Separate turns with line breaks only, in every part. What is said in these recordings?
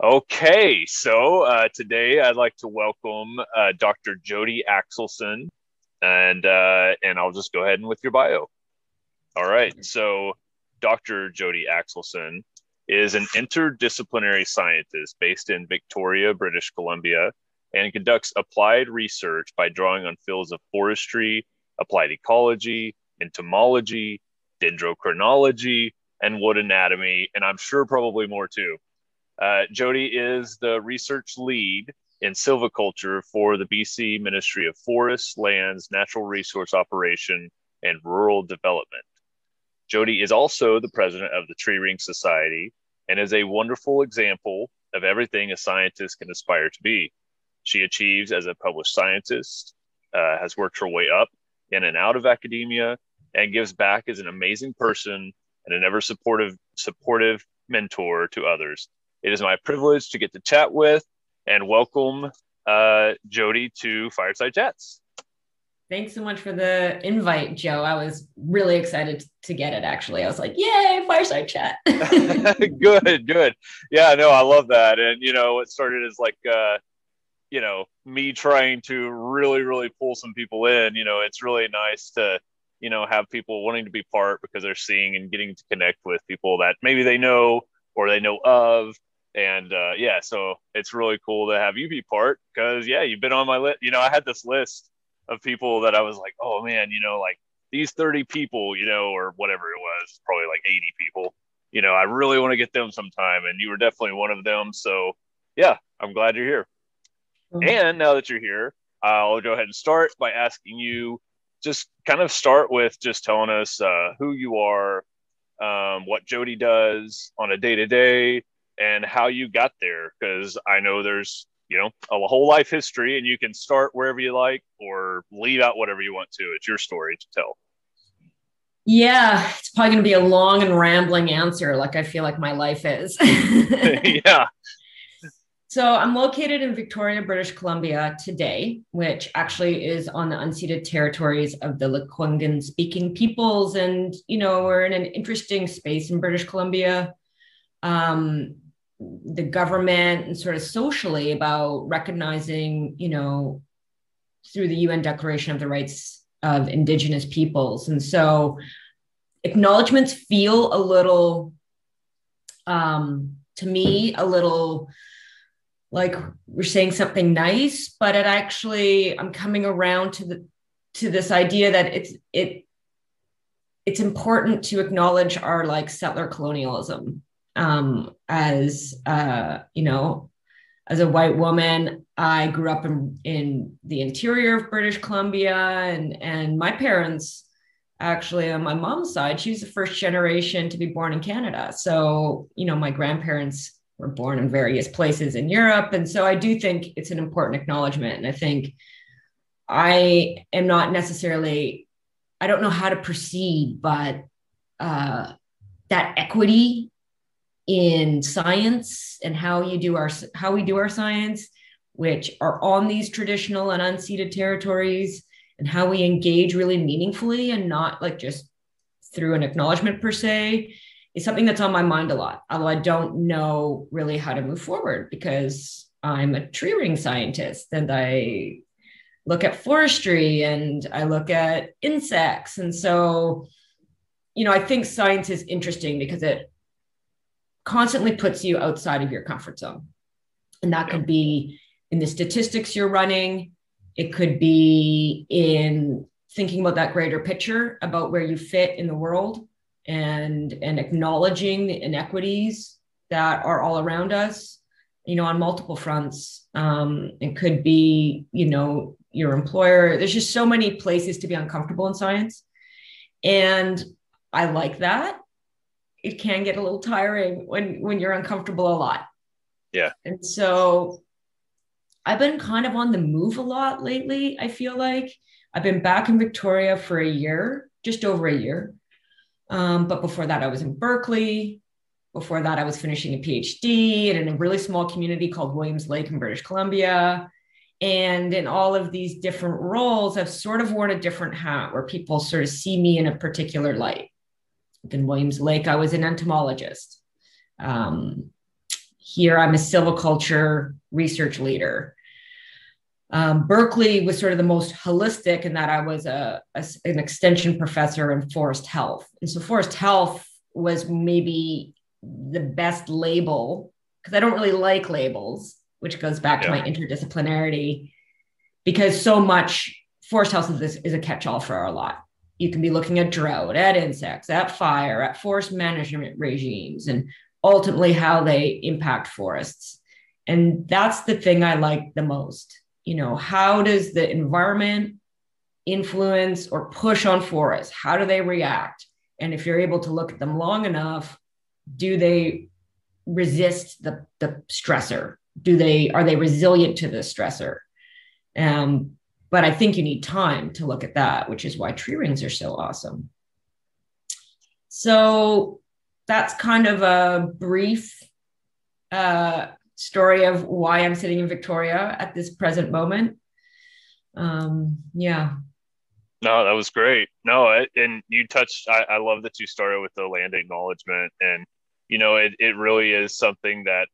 Okay, so uh, today I'd like to welcome uh, Dr. Jodi Axelson, and uh, and I'll just go ahead and with your bio. All right, so Dr. Jodi Axelson is an interdisciplinary scientist based in Victoria, British Columbia, and conducts applied research by drawing on fields of forestry, applied ecology, entomology, dendrochronology, and wood anatomy, and I'm sure probably more too. Uh, Jodi is the research lead in silviculture for the BC Ministry of Forests, Lands, Natural Resource Operation, and Rural Development. Jodi is also the president of the Tree Ring Society and is a wonderful example of everything a scientist can aspire to be. She achieves as a published scientist, uh, has worked her way up in and out of academia, and gives back as an amazing person and an ever supportive supportive mentor to others. It is my privilege to get to chat with and welcome uh, Jodi to Fireside Chats.
Thanks so much for the invite, Joe. I was really excited to get it actually. I was like, yay, fireside chat.
good, good. Yeah, no, I love that. And, you know, it started as like, uh, you know, me trying to really, really pull some people in. You know, it's really nice to, you know, have people wanting to be part because they're seeing and getting to connect with people that maybe they know or they know of and uh, yeah, so it's really cool to have you be part because yeah, you've been on my list. You know, I had this list of people that I was like, oh man, you know, like these 30 people, you know, or whatever it was, probably like 80 people. You know, I really want to get them sometime, and you were definitely one of them. So yeah, I'm glad you're here. Mm-hmm. And now that you're here, I'll go ahead and start by asking you just kind of start with just telling us uh, who you are, um, what Jodi does on a day to day, and how you got there because I know there's you know a whole life history and you can start wherever you like or leave out whatever you want to. It's your story to tell.
Yeah, it's probably going to be a long and rambling answer, like I feel like my life is.
yeah.
So I'm located in Victoria, British Columbia today, which actually is on the unceded territories of the Lekwungen speaking peoples. And, you know, we're in an interesting space in British Columbia. Um, the government and sort of socially about recognizing, you know, through the UN Declaration of the Rights of Indigenous Peoples. And so acknowledgements feel a little, um, to me, a little like we're saying something nice, but it actually, I'm coming around to the to this idea that it's it it's important to acknowledge our like settler colonialism um, as uh, you know as a white woman i grew up in, in the interior of british columbia and and my parents actually on my mom's side she's the first generation to be born in canada. So you know my grandparents were born in various places in europe. And so i do think it's an important acknowledgement. And i think i am not necessarily i don't know how to proceed but uh, that equity in science and how you do our how we do our science which are on these traditional and unceded territories and how we engage really meaningfully and not like just through an acknowledgement per se is something that's on my mind a lot. Although i don't know really how to move forward because i'm a tree ring scientist and i look at forestry and i look at insects. And so you know i think science is interesting because it constantly puts you outside of your comfort zone. And that could be in the statistics you're running, it could be in thinking about that greater picture about where you fit in the world and and acknowledging the inequities that are all around us you know on multiple fronts. Um, it could be you know your employer. There's just so many places to be uncomfortable in science. And i like that it can get a little tiring when when you're uncomfortable a lot.
Yeah.
And so I've been kind of on the move a lot lately, I feel like. I've been back in Victoria for a year, just over a year. Um, but before that, I was in Berkeley. Before that, I was finishing a PhD and in a really small community called Williams Lake in British Columbia. And in all of these different roles, I've sort of worn a different hat where people sort of see me in a particular light in Williams Lake, I was an entomologist. Um, here I'm a silviculture research leader. Um, Berkeley was sort of the most holistic in that I was a, a, an extension professor in forest health. And so forest health was maybe the best label because I don't really like labels, which goes back yeah. to my interdisciplinarity because so much forest health is, is a catch-all for a lot. You can be looking at drought, at insects, at fire, at forest management regimes, and ultimately how they impact forests. And that's the thing I like the most. You know, how does the environment influence or push on forests? How do they react? And if you're able to look at them long enough, do they resist the, the stressor? Do they are they resilient to the stressor? Um, but I think you need time to look at that, which is why tree rings are so awesome. So that's kind of a brief uh, story of why I'm sitting in Victoria at this present moment. Um, yeah.
No, that was great. No, and you touched. I, I love that you started with the land acknowledgement, and you know, it it really is something that,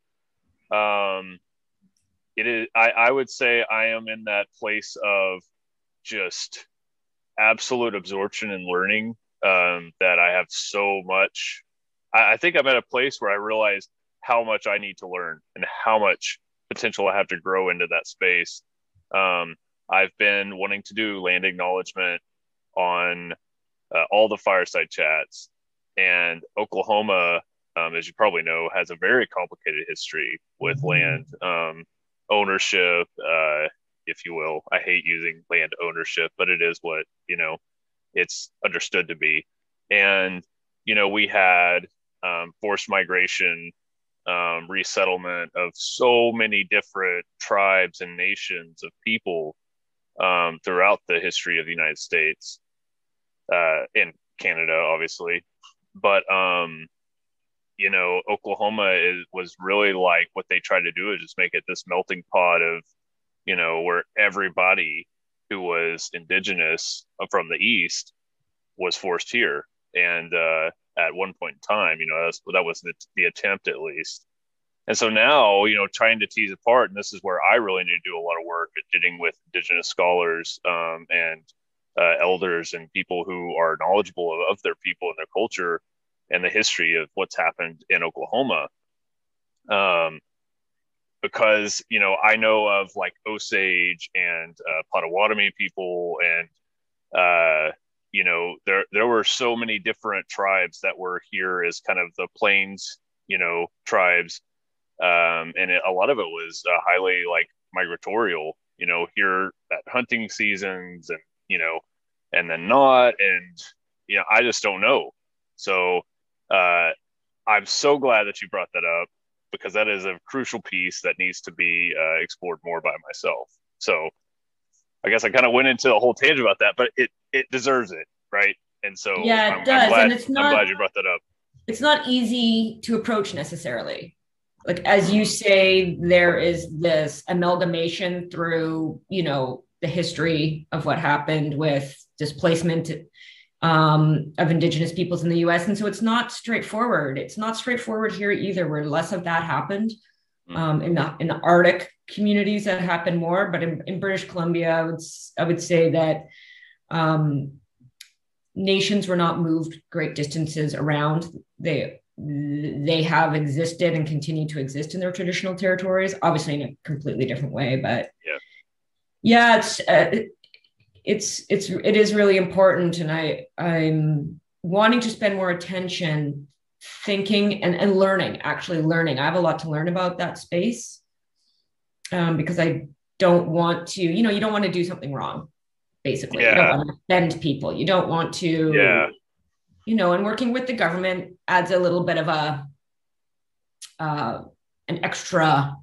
um, it is. I I would say I am in that place of just absolute absorption and learning. Um, that I have so much. I, I think I'm at a place where I realize how much I need to learn and how much potential I have to grow into that space. Um, I've been wanting to do land acknowledgement on uh, all the fireside chats, and Oklahoma, um, as you probably know, has a very complicated history with mm-hmm. land um, ownership, uh, if you will. I hate using land ownership, but it is what you know it's understood to be. And you know, we had um, forced migration um, resettlement of so many different tribes and nations of people um, throughout the history of the United States uh, and Canada, obviously. But um, you know, Oklahoma is was really like what they tried to do is just make it this melting pot of, you know, where everybody who was indigenous from the east was forced here, and uh, at one point in time. You know, that was the, the attempt at least. And so now, you know, trying to tease apart, and this is where I really need to do a lot of work at getting with Indigenous scholars um, and uh, elders and people who are knowledgeable of, of, their people and their culture and the history of what's happened in Oklahoma. Um, because you know, I know of like Osage and uh, Potawatomi people and uh, you know there there were so many different tribes that were here as kind of the plains you know tribes um, and it, a lot of it was uh, highly like migratorial you know here at hunting seasons and you know and then not and you know i just don't know so uh, i'm so glad that you brought that up because that is a crucial piece that needs to be uh, explored more by myself so I guess I kind of went into a whole tangent about that, but it it deserves it, right? And so
yeah, it I'm, does. I'm glad,
and it's not. I'm glad you brought that up.
It's not easy to approach necessarily. Like as you say, there is this amalgamation through you know the history of what happened with displacement um, of indigenous peoples in the U.S. And so it's not straightforward. It's not straightforward here either, where less of that happened. Mm-hmm. um, in the in the Arctic communities that happen more, but in, in British Columbia, I would I would say that um, nations were not moved great distances around. They they have existed and continue to exist in their traditional territories, obviously in a completely different way. But
yeah,
yeah, it's uh, it's it's it is really important, and I I'm wanting to spend more attention thinking and, and learning, actually learning. I have a lot to learn about that space um, because I don't want to, you know, you don't want to do something wrong, basically. Yeah. You don't want to offend people. You don't want to,
yeah.
you know, and working with the government adds a little bit of a, uh, an extra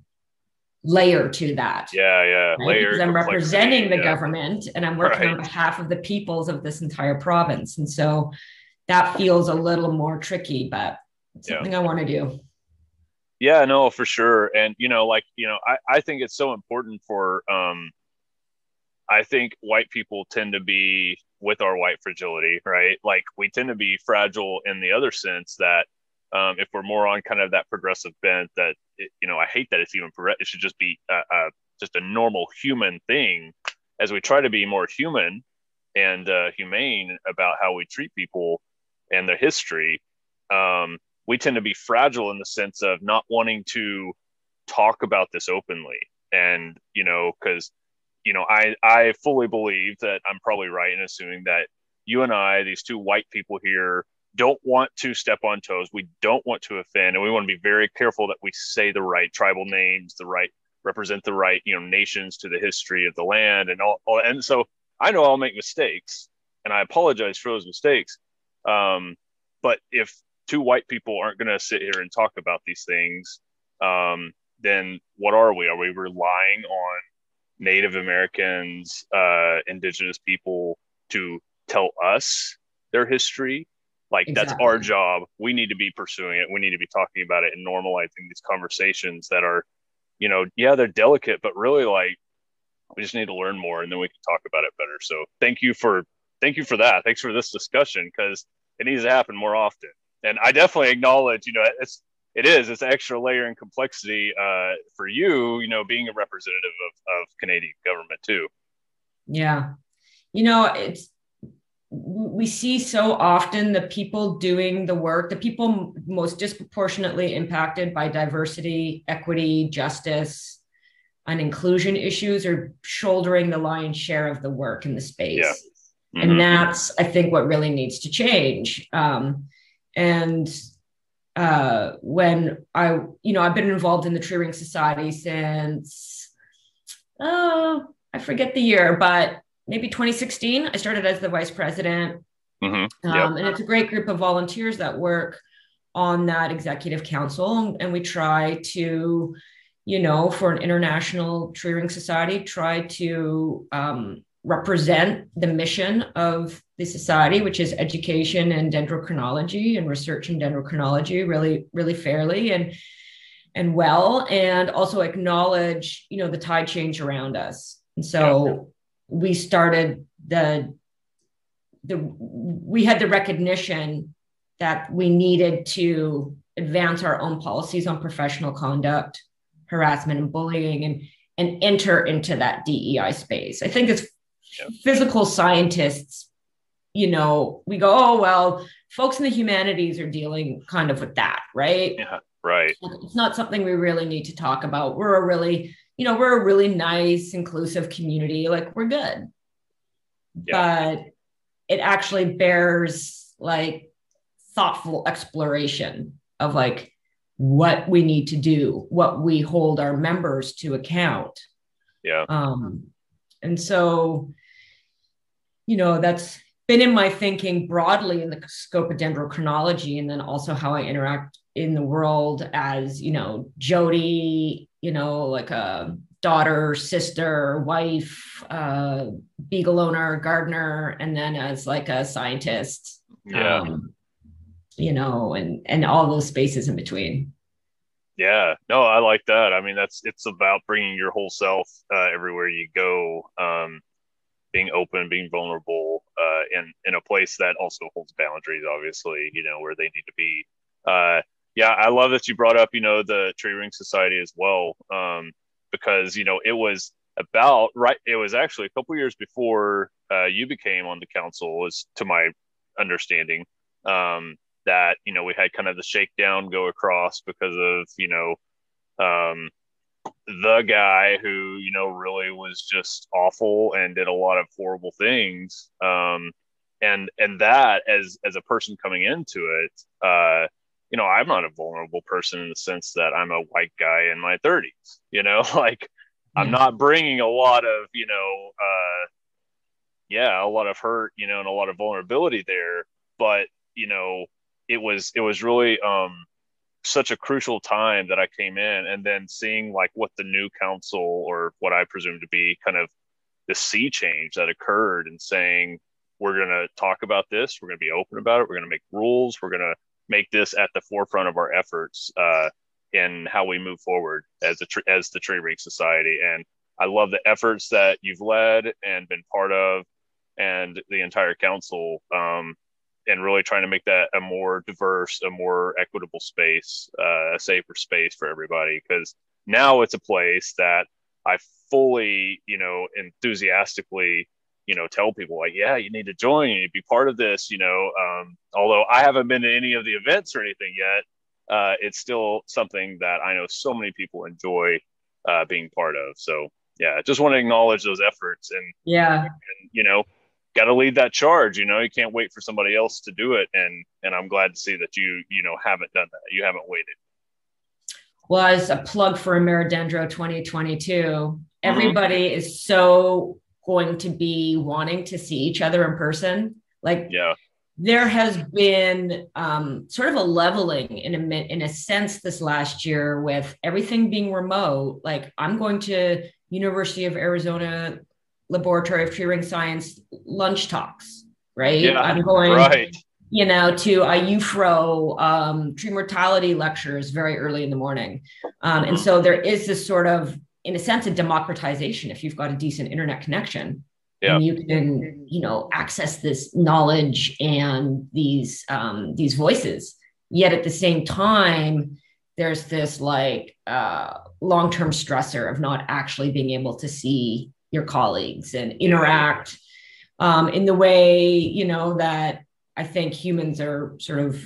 layer to that.
Yeah, yeah.
Right? Layer because I'm representing the yeah. government and I'm working right. on behalf of the peoples of this entire province. And so that feels a little more tricky, but something yeah. I want to do.
Yeah, no, for sure. And you know, like, you know, I, I think it's so important for um I think white people tend to be with our white fragility, right? Like we tend to be fragile in the other sense that um, if we're more on kind of that progressive bent, that it, you know, I hate that it's even it should just be a, a, just a normal human thing. As we try to be more human and uh, humane about how we treat people and their history, um, we tend to be fragile in the sense of not wanting to talk about this openly. And you know, because you know, I I fully believe that I'm probably right in assuming that you and I, these two white people here, don't want to step on toes. We don't want to offend, and we want to be very careful that we say the right tribal names, the right represent the right you know nations to the history of the land, and all. all and so I know I'll make mistakes, and I apologize for those mistakes. Um, but if two white people aren't going to sit here and talk about these things, um, then what are we? Are we relying on Native Americans, uh, Indigenous people to tell us their history? Like exactly. that's our job. We need to be pursuing it. We need to be talking about it and normalizing these conversations that are, you know, yeah, they're delicate, but really like we just need to learn more and then we can talk about it better. So thank you for thank you for that. Thanks for this discussion because it needs to happen more often. And I definitely acknowledge, you know, it's it is it's extra layer and complexity uh, for you, you know, being a representative of, of Canadian government too.
Yeah, you know, it's we see so often the people doing the work, the people most disproportionately impacted by diversity, equity, justice, and inclusion issues are shouldering the lion's share of the work in the space. Yeah. Mm-hmm. And that's, I think, what really needs to change. Um, and uh, when I, you know, I've been involved in the Tree Ring Society since, oh, I forget the year, but maybe 2016. I started as the vice president. Mm-hmm. Yep. Um, and it's a great group of volunteers that work on that executive council. And we try to, you know, for an international tree ring society, try to um, represent the mission of the society, which is education and dendrochronology and research in dendrochronology, really, really fairly and and well, and also acknowledge, you know, the tide change around us. And so we started the the we had the recognition that we needed to advance our own policies on professional conduct, harassment and bullying and and enter into that DEI space. I think as yeah. physical scientists, you know, we go, oh well, folks in the humanities are dealing kind of with that, right?
Yeah, right.
It's not something we really need to talk about. We're a really you know, we're a really nice, inclusive community. Like we're good. Yeah. But it actually bears like thoughtful exploration of like what we need to do, what we hold our members to account.
Yeah.
Um, and so, you know, that's been in my thinking broadly in the scope of dendrochronology and then also how I interact in the world as, you know, Jodi you know, like a daughter, sister, wife, uh, beagle owner, gardener, and then as like a scientist.
Yeah. Um,
you know, and and all those spaces in between.
Yeah, no, I like that. I mean, that's it's about bringing your whole self uh, everywhere you go, um, being open, being vulnerable, uh, in in a place that also holds boundaries. Obviously, you know where they need to be. Uh, yeah, I love that you brought up, you know, the Tree Ring Society as well, um, because you know it was about right. It was actually a couple years before uh, you became on the council, was to my understanding, um, that you know we had kind of the shakedown go across because of you know um, the guy who you know really was just awful and did a lot of horrible things, um, and and that as as a person coming into it. Uh, you know, I'm not a vulnerable person in the sense that I'm a white guy in my 30s, you know, like I'm not bringing a lot of, you know, uh, yeah, a lot of hurt, you know, and a lot of vulnerability there. But, you know, it was, it was really, um, such a crucial time that I came in and then seeing like what the new council or what I presume to be kind of the sea change that occurred and saying, we're going to talk about this. We're going to be open about it. We're going to make rules. We're going to make this at the forefront of our efforts uh, in how we move forward as a tr- as the Tree Ring Society. And I love the efforts that you've led and been part of, and the entire council. Um, and really trying to make that a more diverse, a more equitable space, uh, a safer space for everybody. Because now it's a place that I fully, you know, enthusiastically, you know, tell people like, yeah, you need to join, you need to be part of this, you know. Um, although I haven't been to any of the events or anything yet, uh, it's still something that I know so many people enjoy uh, being part of. So yeah, just want to acknowledge those efforts and
yeah,
and, you know, got to lead that charge. You know, you can't wait for somebody else to do it. And and I'm glad to see that you you know haven't done that. You haven't waited.
Well, as a plug for Ameridendro 2022, mm-hmm. everybody mm-hmm. is so going to be wanting to see each other in person. Like,
yeah,
there has been um, sort of a leveling in a in a sense this last year with everything being remote. Like, I'm going to University of Arizona Laboratory of Tree Ring Science lunch talks, right?
Yeah,
I'm going,
right.
you know, to a UFRO um, tree mortality lectures very early in the morning. Um, and so there is this sort of, in a sense, a democratization if you've got a decent internet connection.
Yeah.
And you can, you know, access this knowledge and these um, these voices. Yet at the same time, there's this like uh, long-term stressor of not actually being able to see your colleagues and interact um, in the way you know that I think humans are sort of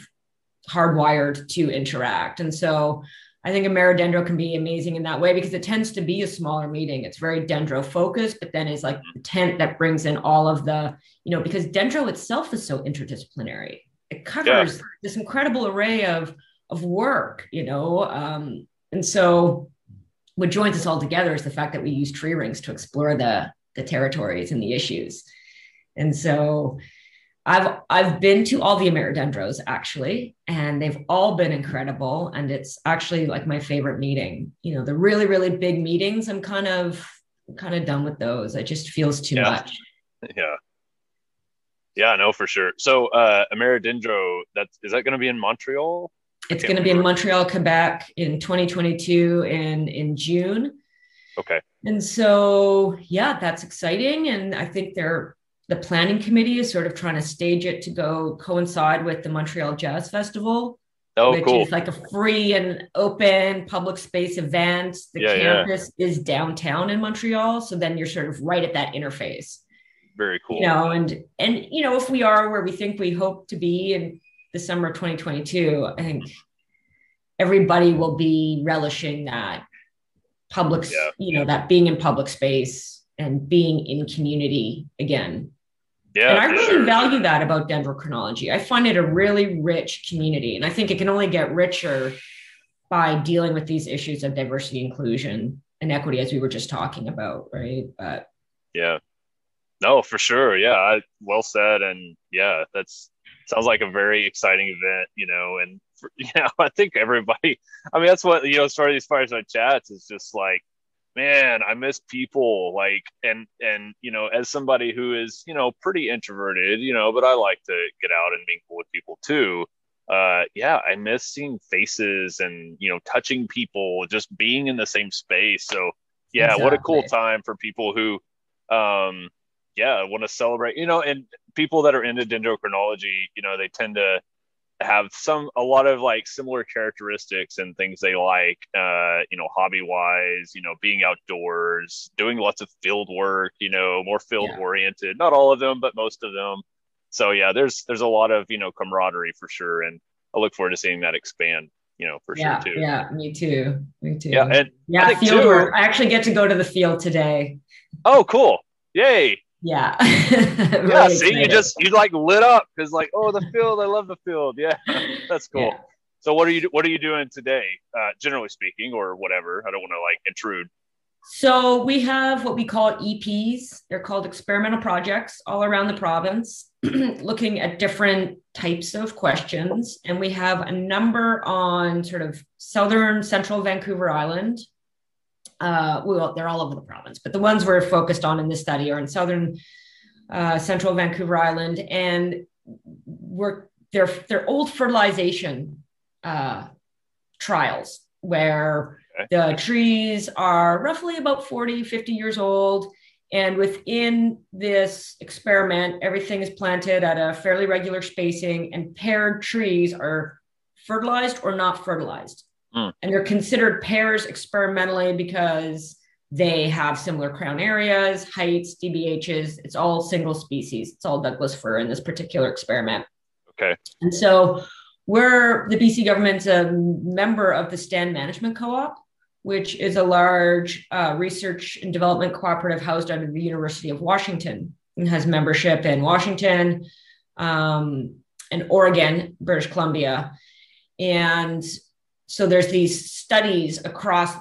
hardwired to interact. And so I think Ameridendro can be amazing in that way because it tends to be a smaller meeting. It's very dendro focused, but then is like the tent that brings in all of the, you know, because dendro itself is so interdisciplinary. It covers yeah. this incredible array of of work, you know. Um, and so what joins us all together is the fact that we use tree rings to explore the the territories and the issues. And so I've I've been to all the Ameridendros actually, and they've all been incredible. And it's actually like my favorite meeting. You know, the really, really big meetings, I'm kind of kind of done with those. It just feels too
yeah.
much.
Yeah. Yeah, no, for sure. So uh Ameridendro, that's is that gonna be in Montreal?
It's going to be in Montreal, Quebec in 2022 and in June.
Okay.
And so, yeah, that's exciting. And I think they're the planning committee is sort of trying to stage it to go coincide with the Montreal Jazz Festival.
Oh,
which
cool.
is like a free and open public space event. The
Yeah, yeah.
campus is downtown in Montreal. So then you're sort of right at that interface.
Very cool.
You know, and and you know, if we are where we think we hope to be in the summer of 2022, I think everybody will be relishing that public,
Yeah.
you know, that being in public space and being in community again.
Yeah.
and I really
sure.
value that about dendrochronology. I find it a really rich community, and I think it can only get richer by dealing with these issues of diversity, inclusion, and equity, as we were just talking about, right? But
Yeah. No, for sure. Yeah. I, well said. And yeah, that's sounds like a very exciting event, you know, and for, you know, I think everybody, I mean, that's what, you know, sort of these fireside chats is just like, man, I miss people like, and, and, you know, as somebody who is, you know, pretty introverted, you know, but I like to get out and mingle with people too. Uh, yeah, I miss seeing faces and, you know, touching people, just being in the same space. So yeah, what a cool time for people who, um, yeah, want to celebrate, you know, and people that are into dendrochronology, you know, they tend to have some a lot of like similar characteristics and things they like uh you know hobby wise you know being outdoors doing lots of field work you know more field
Yeah.
oriented not all of them but most of them so yeah there's there's a lot of you know camaraderie for sure and i look forward to seeing that expand you know for
yeah,
sure too
yeah, me too, me too.
yeah and
yeah, field
too-
work. I actually get to go to the field today.
oh cool yay
Yeah.
yeah
Really
see you just you like lit up because like oh the field i love the field yeah that's cool
Yeah.
So what are you what are you doing today? Uh, generally speaking, or whatever. I don't want to like intrude.
So we have what we call EPs. They're called experimental projects all around the province, looking at different types of questions. And we have a number on sort of southern central Vancouver Island. Uh, well, they're all over the province, but the ones we're focused on in this study are in southern uh, central Vancouver Island, and we're they're they're old fertilization uh, trials where
Okay.
the trees are roughly about 40 50 years old And within this experiment, everything is planted at a fairly regular spacing, and paired trees are fertilized or not fertilized. Mm. And they're considered pairs experimentally because they have similar crown areas, heights, DBHs. It's all single species. It's all Douglas fir in this particular experiment.
Okay.
And so we're the BC government's a member of the Stand Management Co-op, which is a large uh, research and development cooperative housed under the University of Washington and has membership in Washington um, and Oregon, British Columbia. And so there's these studies across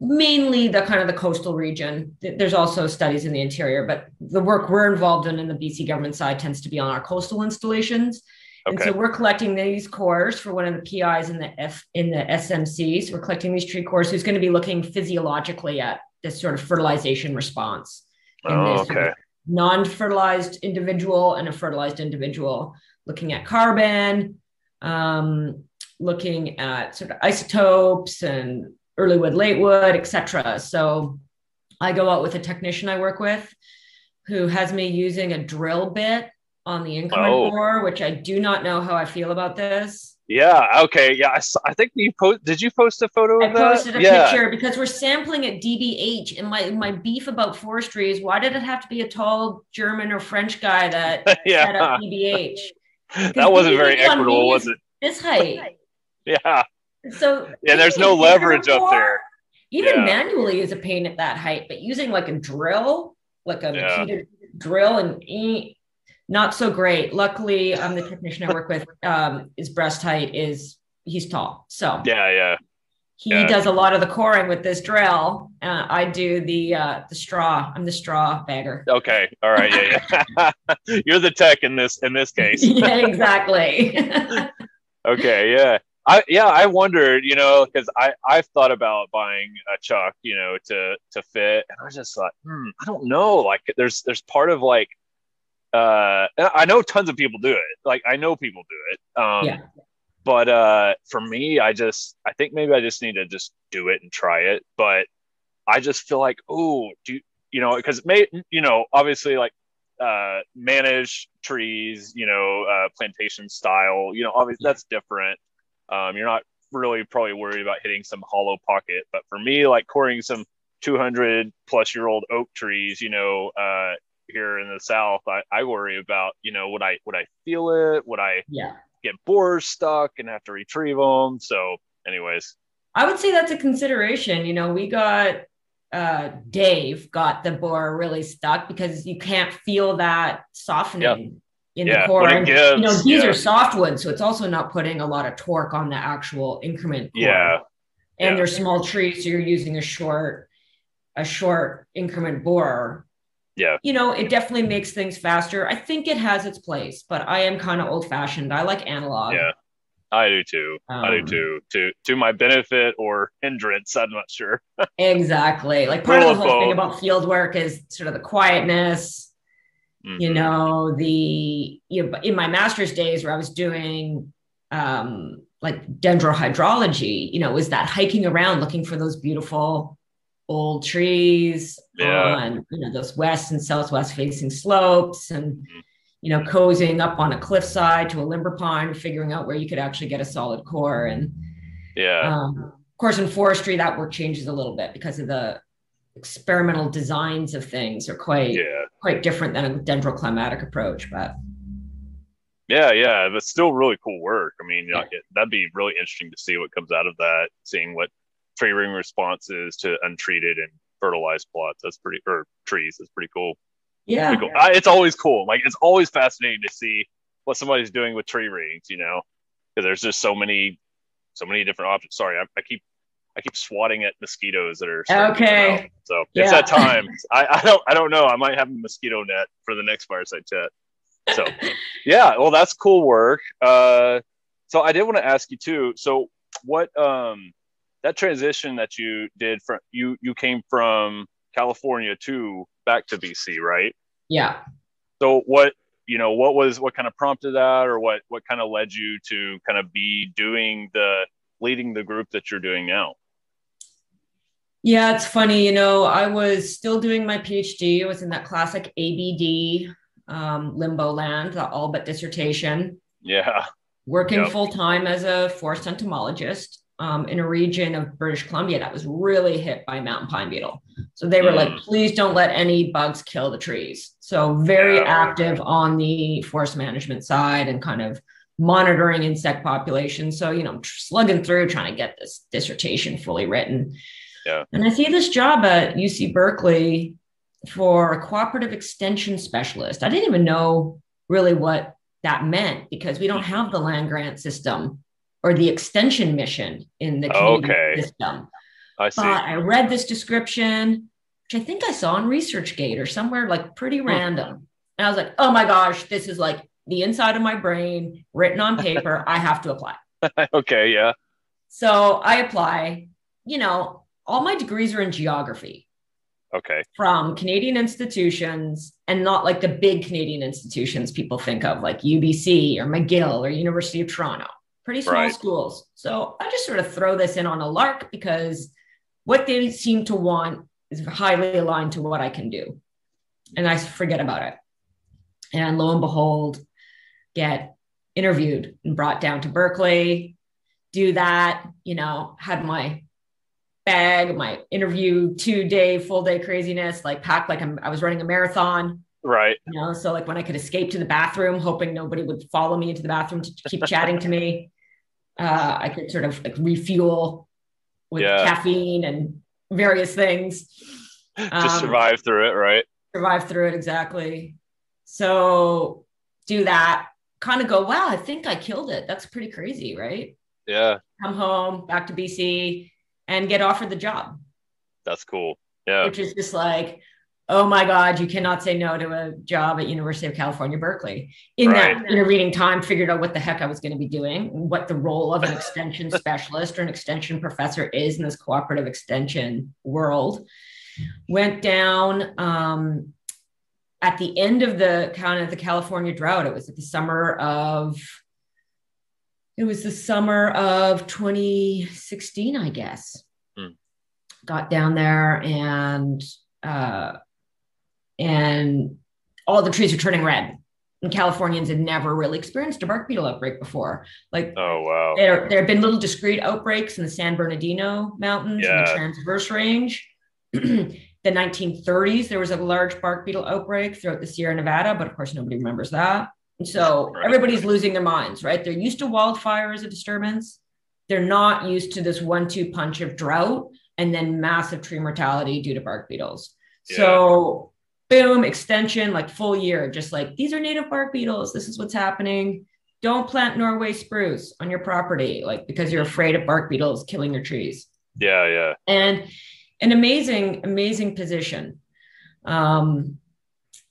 mainly the kind of the coastal region. There's also studies in the interior, but the work we're involved in in the BC government side tends to be on our coastal installations. Okay. And so we're collecting these cores for one of the PIs in the F in the SMCs. We're collecting these tree cores who's going to be looking physiologically at this sort of fertilization response.
Oh, okay.
non-fertilized individual and a fertilized individual, looking at carbon, um, looking at sort of isotopes and early wood, late wood, etc. So I go out with a technician I work with who has me using a drill bit on the increment oh. bore, which I do not know how I feel about this.
Yeah. Okay. Yeah. I, I think you post. Did you post a photo
I
of
that? I posted a yeah. picture because we're sampling at DBH, and my my beef about forestry is why did it have to be a tall German or French guy that yeah. set up DBH?
That wasn't very equitable, was it?
This height.
yeah.
So
yeah, there's no leverage up there.
Even yeah. manually is a pain at that height, but using like a drill, like a yeah. drill, and not so great. Luckily, I'm the technician I work with. Um, his breast height is he's tall, so
yeah, yeah.
He yeah. does a lot of the coring with this drill. Uh, I do the uh, the straw. I'm the straw bagger.
Okay, all right, yeah, yeah. You're the tech in this in this case.
yeah, exactly.
okay, yeah. I yeah, I wondered, you know, because I I've thought about buying a chuck, you know, to to fit, and I just thought, hmm, I don't know. Like, there's there's part of like, uh, I know tons of people do it. Like, I know people do it. Um, yeah. But uh, for me, I just I think maybe I just need to just do it and try it. But I just feel like, oh, do you, know, because it may you know, obviously like uh manage trees, you know, uh plantation style, you know, obviously that's different um, you're not really probably worried about hitting some hollow pocket, but for me, like coring some 200 plus year old oak trees, you know, uh, here in the South, I, I worry about, you know, would I, would I feel it? Would I
yeah.
get borers stuck and have to retrieve them? So anyways,
I would say that's a consideration. You know, we got, uh, Dave got the borer really stuck because you can't feel that softening in yeah, the core. And, gives, you know, these yeah. are softwood, so it's also not putting a lot of torque on the actual increment.
Core. Yeah.
And yeah. they're small trees, so you're using a short, a short increment borer.
Yeah.
You know, it definitely makes things faster. I think it has its place, but I am kind of old fashioned. I like analog.
Yeah. I do too. Um, I do um, too. To to my benefit or hindrance, I'm not sure.
exactly. Like part of the whole thing about field work is sort of the quietness Mm-hmm. You know, the you know, in my master's days where I was doing um, like dendrohydrology, you know, was that hiking around looking for those beautiful old trees
yeah.
on you know those west and southwest facing slopes and mm-hmm. you know cozying up on a cliffside to a limber pine figuring out where you could actually get a solid core and
yeah
um, of course in forestry that work changes a little bit because of the experimental designs of things are quite
yeah.
quite different than a dendroclimatic approach but.
Yeah yeah that's still really cool work. I mean yeah. it, that'd be really interesting to see what comes out of that seeing what tree ring responses to untreated and fertilized plots that's pretty or trees that's pretty cool.
Yeah.
Pretty cool. I, it's always cool. Like it's always fascinating to see what somebody's doing with tree rings you know? Because there's just so many so many different options. Sorry I, I keep I keep swatting at mosquitoes that are
okay.
So yeah. it's that time. I, I don't I don't know. I might have a mosquito net for the next fireside chat. So yeah, well that's cool work. Uh, so I did want to ask you too. So what um that transition that you did from you you came from California to back to BC, right?
Yeah.
So what you know what was what kind of prompted that or what what kind of led you to kind of be doing the leading the group that you're doing now
Yeah, it's funny. You know, I was still doing my PhD. I was in that classic ABD um, limbo land, the all but dissertation.
Yeah.
Working
Yep.
full time as a forest entomologist um, in a region of British Columbia that was really hit by mountain pine beetle. So they were like,
Mm.
please don't let any bugs kill the trees. So very
Yeah.
active on the forest management side and kind of monitoring insect populations. So, you know, slugging through trying to get this dissertation fully written.
Yeah.
And I see this job at UC Berkeley for a cooperative extension specialist. I didn't even know really what that meant because we don't have the land grant system or the extension mission in the Canadian
Okay.
system.
I see.
But I read this description, which I think I saw on ResearchGate or somewhere like pretty
Hmm.
random. And I was like, oh my gosh, this is like the inside of my brain written on paper. I have to apply.
okay. Yeah.
So I apply. You know, all my degrees are in geography
Okay.
from Canadian institutions and not like the big Canadian institutions people think of, like UBC or McGill or University of Toronto. Pretty small
Right.
schools. So I just sort of throw this in on a lark because what they seem to want is highly aligned to what I can do. And I forget about it. And lo and behold, get interviewed and brought down to Berkeley, do that, you know, had my bag, my interview two day, full day craziness, like packed like I'm, I was running a marathon,
Right.
you know, so like when I could escape to the bathroom, hoping nobody would follow me into the bathroom to keep chatting to me, uh, I could sort of like refuel with
Yeah.
caffeine and various things.
Just
Um,
survive through it. Right.
survive through it exactly. So do that, kind of go, wow, I think I killed it. That's pretty crazy, right?
Yeah.
Come home, back to BC, and get offered the job,
That's cool. Yeah.
which is just like, oh my God, you cannot say no to a job at University of California, Berkeley. In that
Right.
intervening time, figured out what the heck I was going to be doing, what the role of an extension specialist or an extension professor is in this cooperative extension world. Went down um, at the end of the kind of the California drought. It was at the summer of it was the summer of 2016, I guess.
Hmm.
Got down there and uh, and all the trees are turning red. And Californians had never really experienced a bark beetle outbreak before. Like
Oh wow.
there, there have been little discrete outbreaks in the San Bernardino Mountains and
Yeah.
the Transverse Range. the 1930s, there was a large bark beetle outbreak throughout the Sierra Nevada, but of course, nobody remembers that. And so
Right.
everybody's losing their minds, right? They're used to wildfire as a disturbance. They're not used to this one two punch of drought and then massive tree mortality due to bark beetles. So, boom, extension, like full year, just like these are native bark beetles. This is what's happening. Don't plant Norway spruce on your property, like because you're afraid of bark beetles killing your trees.
Yeah. Yeah.
And an amazing, amazing position. Um,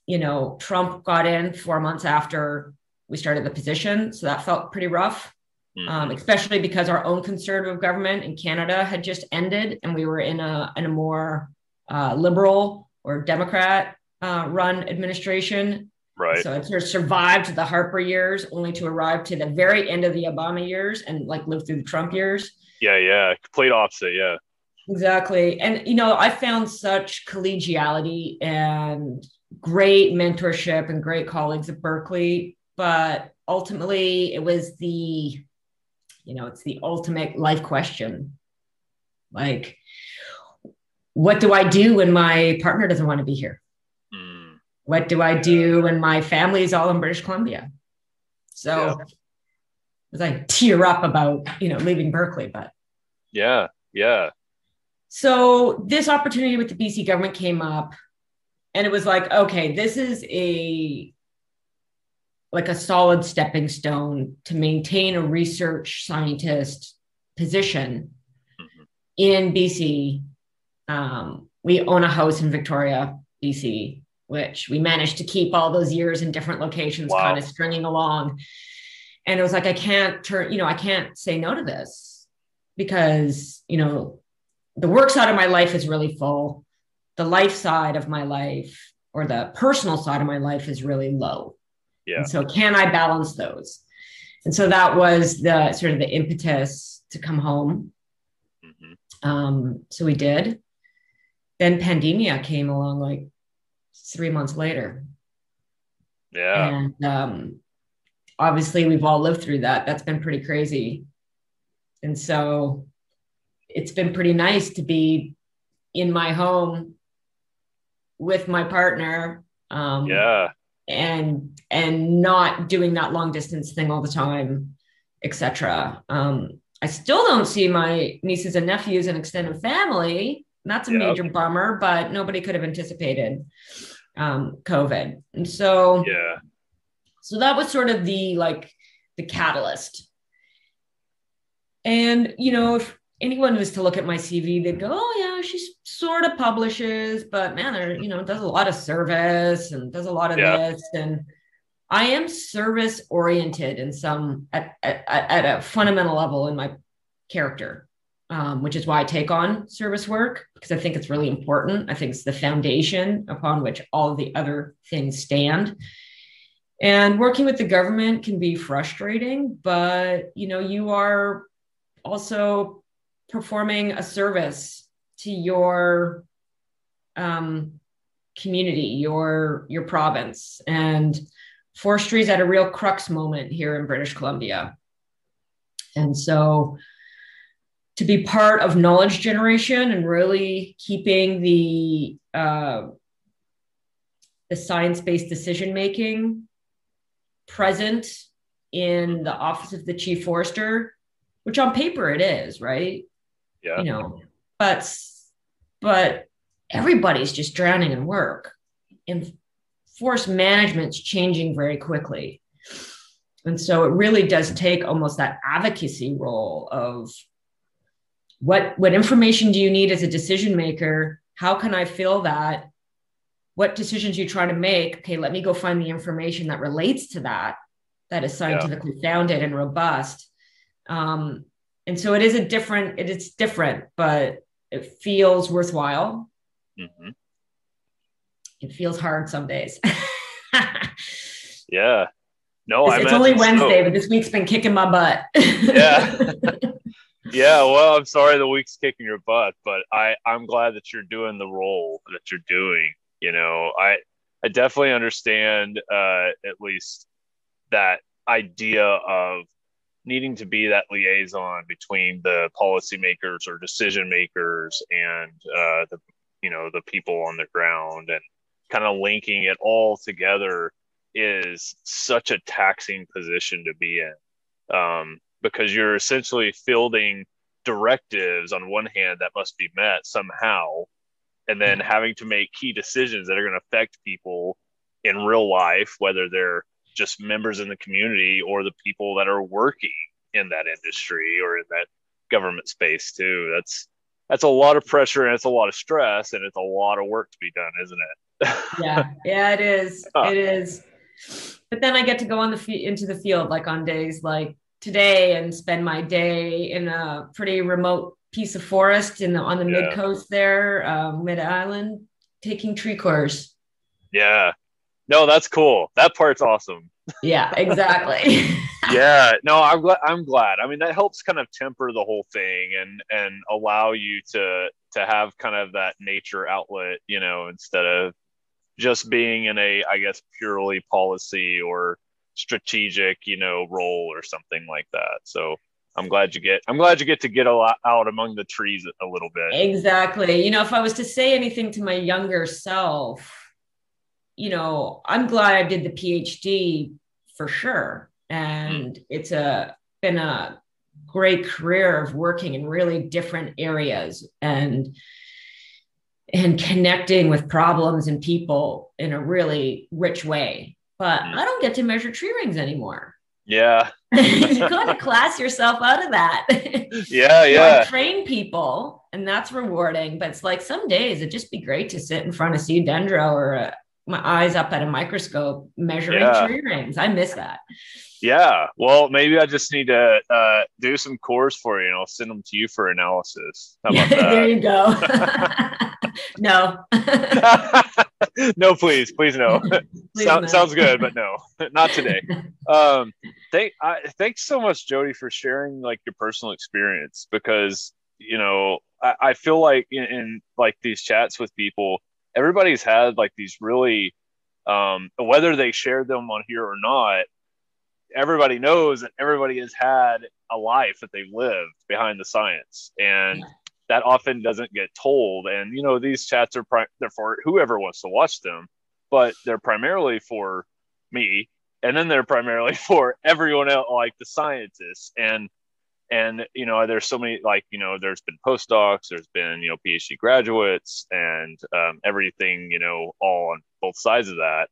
you know, Trump got in four months after we started the position. So that felt pretty rough
Mhm.
um, especially because our own conservative government in Canada had just ended, and we were in a in a more uh, liberal or Democrat uh, run administration.
right.
So it sort of survived the Harper years, only to arrive to the very end of the Obama years and like live through the Trump years.
yeah. Yeah. Complete opposite. Yeah.
Exactly. And, you know, I found such collegiality and great mentorship and great colleagues at Berkeley. But ultimately, it was the, you know, it's the ultimate life question. Like, what do I do when my partner doesn't want to be here?
Mm.
What do I do when my family is all in British Columbia? So,
Yeah.
as I tear up about, you know, leaving Berkeley, but
Yeah. Yeah.
So this opportunity with the BC government came up, and it was like, okay, this is a like a solid stepping stone to maintain a research scientist position
Mhm.
in BC. Um, we own a house in Victoria, BC, which we managed to keep all those years in different locations,
Wow.
kind of stringing along. And it was like, I can't turn, you know, I can't say no to this because, you know, the work side of my life is really full. The life side of my life or the personal side of my life is really low.
Yeah.
And so can I balance those? And so that was the sort of the impetus to come home.
Mhm.
Um, so we did. then pandemia came along like three months later.
Yeah.
And um, obviously, we've all lived through that. That's been pretty crazy. And so it's been pretty nice to be in my home with my partner. Um,
yeah.
And and not doing that long distance thing all the time, etc. Um, I still don't see my nieces and nephews and extended family. That's a yep. major bummer, but nobody could have anticipated um, COVID. And so,
yeah.
So that was sort of the like the catalyst. And you know, if anyone was to look at my CV, they'd go, "Oh yeah, she sort of publishes, but man, there you know does a lot of service and does a lot of yeah. this." And I am service oriented in some at, at, at a fundamental level in my character, um, which is why I take on service work because I think it's really important. I think it's the foundation upon which all the other things stand. And working with the government can be frustrating, but you know, you are also performing a service to your um, community, your your province, and forestry is at a real crux moment here in British Columbia. And so to be part of knowledge generation and really keeping the uh, the science-based decision making present in the office of the chief forester which on paper it is right?
Yeah.
You know but but everybody's just drowning in work. And forest management's changing very quickly. And so it really does take almost that advocacy role of what what information do you need as a decision maker? How can i fill that? What decisions you try to make? Okay let me go find the information that relates to that that is scientifically yeah. founded and robust. Um, and so it is a different it is different but it feels worthwhile
mm-hmm.
it feels hard some days
yeah no
it's, it's only wednesday so. but this week's been kicking my butt
yeah yeah, well, I'm sorry the week's kicking your butt, but I I'm glad that you're doing the role that you're doing. You know, I I definitely understand uh, at least that idea of needing to be that liaison between the policymakers or decision makers and uh, the you know the people on the ground and kind of linking it all together is such a taxing position to be in. Um, because you're essentially fielding directives on one hand that must be met somehow and then mm-hmm. having to make key decisions that are going to affect people in real life whether they're just members in the community or the people that are working in that industry or in that government space too. That's that's a lot of pressure and it's a lot of stress and it's a lot of work to be done isn't it?
Yeah yeah it is. It is. But then i get to go on the f- into the field like on days like today and spend my day in a pretty remote piece of forest in the on the yeah. mid coast there, um, mid island, taking tree cores.
Yeah, no, that's cool. That part's awesome.
Yeah, exactly.
yeah, no, I'm glad. I'm glad. I mean, that helps kind of temper the whole thing and and allow you to to have kind of that nature outlet, you know, instead of just being in a, I guess, purely policy or strategic, you know, role or something like that. So I'm glad you get I'm glad you get to get a lot out among the trees a little bit.
Exactly. You know, if I was to say anything to my younger self, you know, I'm glad I did the PhD for sure. And mm. it's a been a great career of working in really different areas and and connecting with problems and people in a really rich way but mm. I don't get to measure tree rings anymore.
Yeah.
you go to class yourself out of that.
Yeah, yeah.
train people, and that's rewarding. But it's like some days it'd just be great to sit in front of CDendro or uh, my eyes up at a microscope measuring yeah. tree rings. I miss that.
Yeah. Well, maybe I just need to uh, do some cores for you and I'll send them to you for analysis. How about that?
there you go. no.
no, please, please no. please so, no. Sounds good, but no, not today. Um, thank, I, thanks so much, Jodi, for sharing like your personal experience because you know I, I feel like in, in like these chats with people, everybody's had like these really um, whether they shared them on here or not, everybody knows that everybody has had a life that they've lived behind the science, and that often doesn't get told. And you know, these chats are pri- they're for whoever wants to watch them, but they're primarily for me, and then they're primarily for everyone else, like the scientists. And and you know there's so many like you know there's been postdocs there's been you know phd graduates and um, everything you know all on both sides of that.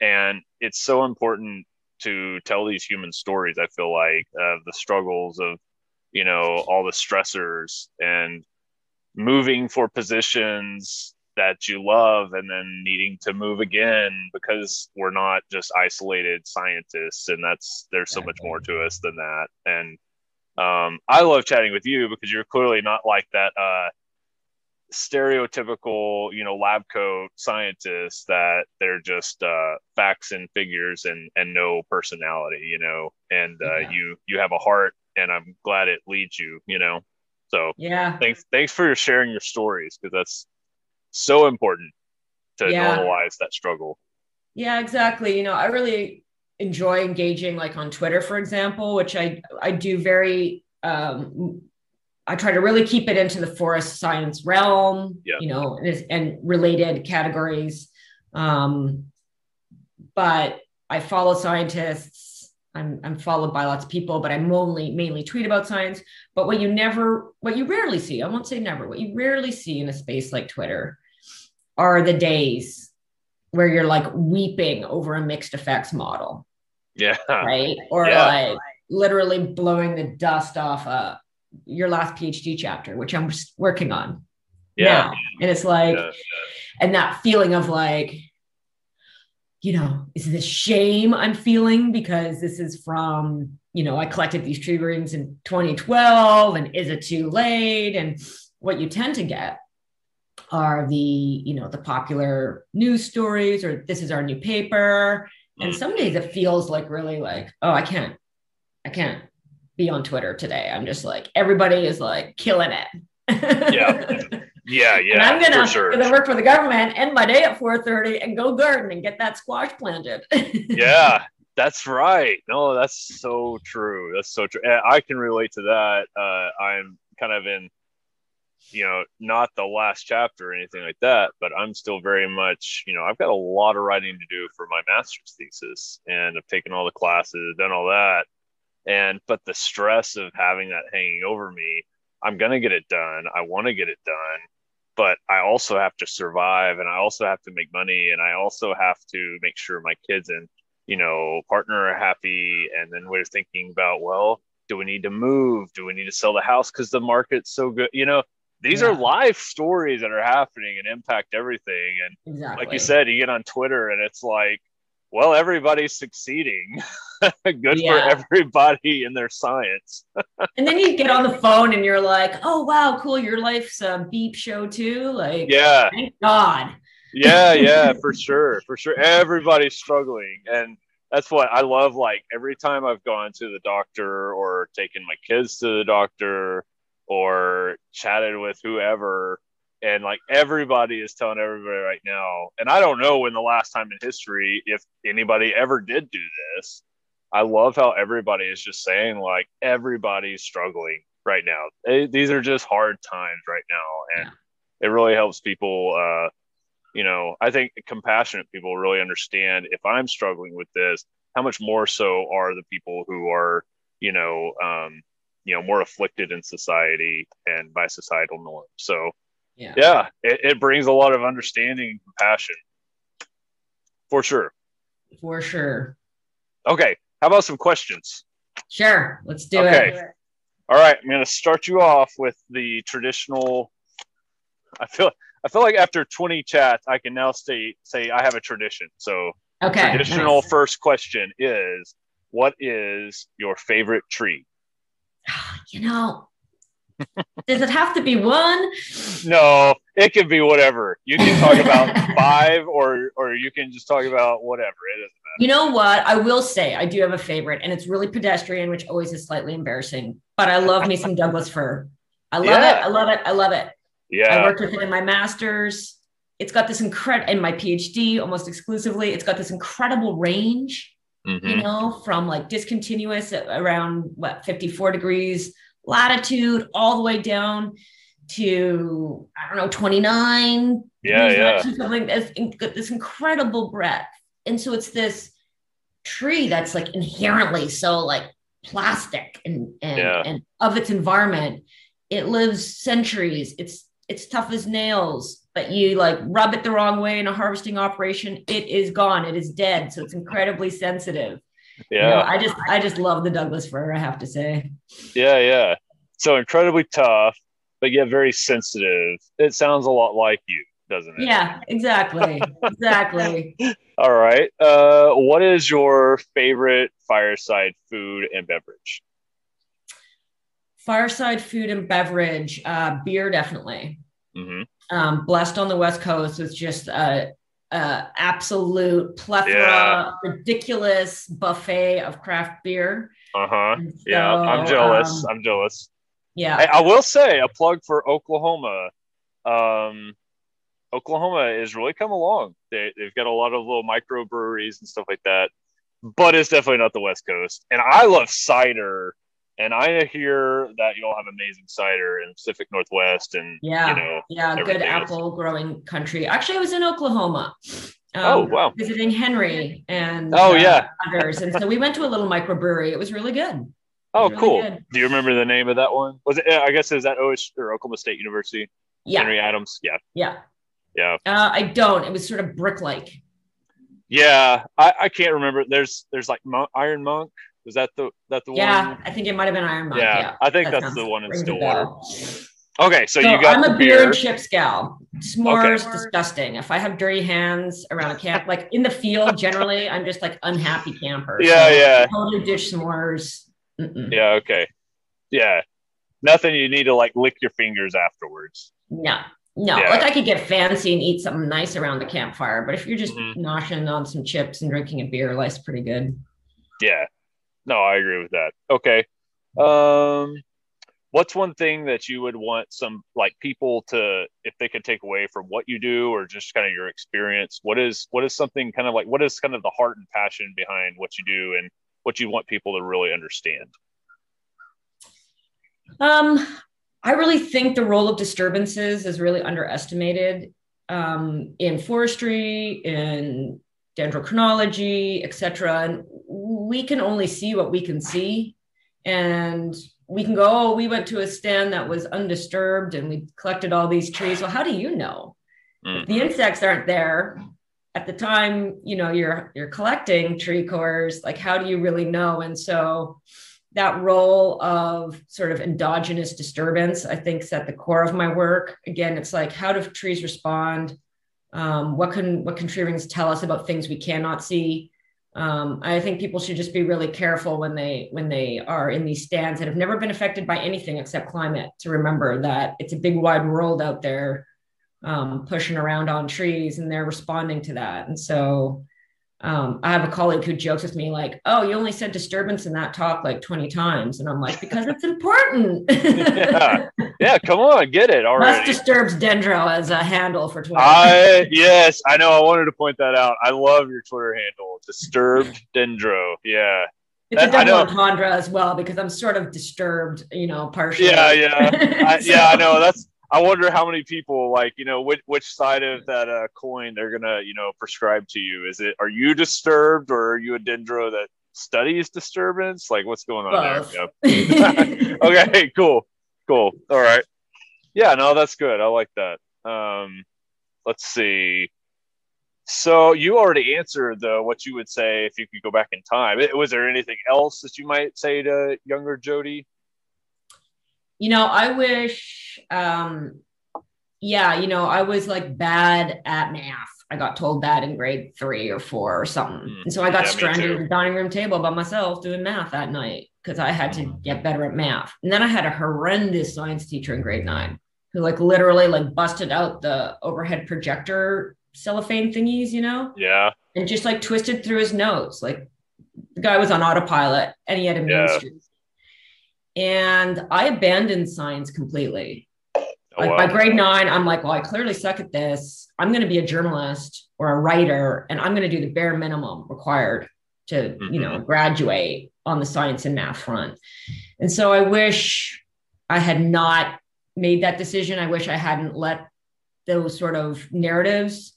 And it's so important to tell these human stories i feel like of the struggles of you know all the stressors and moving for positions that you love and then needing to move again because we're not just isolated scientists and that's there's so much more to us than that. And um, I love chatting with you because you're clearly not like that uh, stereotypical, you know, lab coat scientist that they're just uh, facts and figures and and no personality, you know. And uh, yeah. you you have a heart, and I'm glad it leads you, you know. So
yeah,
thanks thanks for sharing your stories because that's so important to yeah. normalize that struggle.
Yeah, exactly. You know, I really enjoy engaging like on Twitter, for example, which I I do very um, I try to really keep it into the forest science realm, yeah. you know, and, and related categories. Um, but I follow scientists. I'm, I'm followed by lots of people, but I'm only mainly tweet about science. But what you never, what you rarely see, I won't say never, what you rarely see in a space like Twitter are the days where you're like weeping over a mixed effects model.
Yeah.
Right. Or yeah. like literally blowing the dust off uh, your last PhD chapter, which I'm working on yeah. now. And it's like, yeah. and that feeling of like, you know, is this shame I'm feeling because this is from, you know, I collected these tree rings in 2012 and is it too late? And what you tend to get are the, you know, the popular news stories or this is our new paper and some days it feels like really like, oh, I can't, I can't be on Twitter today. I'm just like, everybody is like killing it.
yeah. Yeah, yeah.
And I'm gonna, sure. gonna work for the government, end my day at 4:30, and go garden and get that squash planted.
yeah, that's right. No, that's so true. That's so true. I can relate to that. Uh, I'm kind of in you know, not the last chapter or anything like that, but I'm still very much, you know, I've got a lot of writing to do for my master's thesis and I've taken all the classes, done all that. And, but the stress of having that hanging over me, I'm going to get it done. I want to get it done, but I also have to survive and I also have to make money and I also have to make sure my kids and, you know, partner are happy. And then we're thinking about, well, do we need to move? Do we need to sell the house because the market's so good? You know, these yeah. are live stories that are happening and impact everything. And exactly. like you said, you get on Twitter and it's like, well, everybody's succeeding. Good yeah. for everybody in their science.
and then you get on the phone and you're like, oh, wow, cool. Your life's a beep show too. Like,
yeah.
Thank God.
yeah, yeah, for sure. For sure. Everybody's struggling. And that's what I love. Like every time I've gone to the doctor or taken my kids to the doctor, or chatted with whoever and like everybody is telling everybody right now and i don't know when the last time in history if anybody ever did do this i love how everybody is just saying like everybody's struggling right now these are just hard times right now and yeah. it really helps people uh you know i think compassionate people really understand if i'm struggling with this how much more so are the people who are you know um you know more afflicted in society and by societal norms. So yeah, yeah it, it brings a lot of understanding and compassion. For sure.
For sure.
Okay how about some questions?
Sure let's do okay. it
all right i'm going to start you off with the traditional i feel i feel like after 20 chats i can now say say i have a tradition. So
okay
traditional nice. first question is what is your favorite tree
you know, does it have to be one?
No, it can be whatever. You can talk about five, or or you can just talk about whatever. It doesn't matter.
You know what? I will say I do have a favorite, and it's really pedestrian, which always is slightly embarrassing. But I love me some Douglas fir. I love
Yeah.
it. I love it. I love it.
Yeah.
I worked with it in my master's. It's got this incredible in my PhD almost exclusively. It's got this incredible range, you
Mhm.
know, from like discontinuous at around what 54 degrees latitude all the way down to I don't know 29.
Yeah, yeah.
Something that's this incredible breadth, and so it's this tree that's like inherently so like plastic and and,
Yeah.
and of its environment. It lives centuries. It's it's tough as nails, but you like rub it the wrong way in a harvesting operation, it is gone. It is dead. So it's incredibly sensitive. You know,
Yeah.
I just I just love the Douglas fir, I have to say.
Yeah. Yeah. So incredibly tough, but yet very sensitive. It sounds a lot like you, doesn't it?
Yeah, exactly. exactly.
All right. Uh, what is your favorite fireside food and beverage?
Fireside food and beverage, uh, beer definitely.
hmm
Um, blessed on the West Coast with just a, a absolute plethora,
Yeah.
ridiculous buffet of craft beer.
Uh huh.
And
Yeah. I'm jealous.
um,
I'm jealous.
yeah.
I, I will say a plug for Oklahoma. Um, Oklahoma is really come along. They, they've got a lot of little microbreweries and stuff like that, but it's definitely not the West Coast. And I love cider, and I hear that you all have amazing cider in Pacific Northwest, and
Yeah.
you know,
Yeah, good apple growing country. Actually, I was in Oklahoma. um,
Oh, wow.
Visiting Henry and
Oh,
uh,
yeah.
others, and so we went to a little microbrewery. It was really good.
oh,
really
cool.
good.
Do you remember the name of that one? Was it? I guess is that OH or Oklahoma State University?
Yeah,
Henry Adams. Yeah,
yeah.
yeah,
Uh, I don't. It was sort of brick-like.
yeah. I, I can't remember. There's there's like Mon- Iron Monk. Was that the that the
Yeah,
one?
Yeah, I think it might have been Iron Monk.
Yeah,
Yeah,
I think
That
that's the one in Stillwater. Okay, so,
So
you got
I'm a beer and chips gal. S'mores
Okay.
disgusting. If I have dirty hands around a camp, like in the field, generally, I'm just like unhappy camper.
Yeah,
So
yeah.
Totally dish s'mores. Mm-mm.
Yeah, okay. Yeah. Nothing you need to like lick your fingers afterwards.
No, no.
Yeah.
Like I could get fancy and eat something nice around the campfire, but if you're just
Mhm.
noshing on some chips and drinking a beer, life's pretty good.
Yeah. No, I agree with that. Okay. Um what's one thing that you would want some like people to if they could take away from what you do or just kind of your experience what is what is something kind of like what is kind of the heart and passion behind what you do and what you want people to really understand
Um, I really think the role of disturbances is really underestimated um, in forestry, in dendrochronology, et cetera. And we can only see what we can see. And we can go, oh, we went to a stand that was undisturbed and we collected all these trees. Well, how do you know?
Mm.
If the insects aren't there at the time, you know, you're you're collecting tree cores, like how do you really know? And so that role of sort of endogenous disturbance, I think, is at the core of my work. Again, it's like how do trees respond? Um, what can what can tree rings tell us about things we cannot see? Um, I think people should just be really careful when they when they are in these stands that have never been affected by anything except climate. To remember that it's a big wide world out there um, pushing around on trees, and they're responding to that. And so um, I have a colleague who jokes with me like, "Oh, you only said disturbance in that talk like 20 times," and I'm like, "Because it's important."
yeah yeah come on get it already
disturbs dendro as a handle for Twitter.
I yes, I know. I wanted to point that out. I love your Twitter handle, disturbed dendro. Yeah,
it's a double entendre as well because I'm sort of disturbed, you know, partially.
yeah, yeah, I,
So-
yeah. I know. That's. I wonder how many people like you know which which side of that uh, coin they're gonna you know prescribe to you. Is it are you disturbed or are you a dendro that studies disturbance? Like what's going on
Both.
there? Yeah. okay, cool, cool. All right. Yeah, no, that's good. I like that. Um, let's see. So you already answered though what you would say if you could go back in time. Was there anything else that you might say to younger Jodi?
You know, I wish, um, yeah, you know, I was like bad at math. I got told that in grade three or four or something.
Mm.
And so I got
Yeah,
stranded at the dining room table by myself doing math that night because I had to get better at math. And then I had a horrendous science teacher in grade nine who like literally like busted out the overhead projector cellophane thingies, you know,
Yeah,
and just like twisted through his notes. Like the guy was on autopilot and he had a mean
Yeah.
streak. And I abandoned science completely.
Oh,
Like
wow.
by grade nine, I'm like, well, I clearly suck at this. I'm going to be a journalist or a writer, and I'm going to do the bare minimum required to, you know, mm-hmm. graduate on the science and math front. And so I wish I had not made that decision. I wish I hadn't let those sort of narratives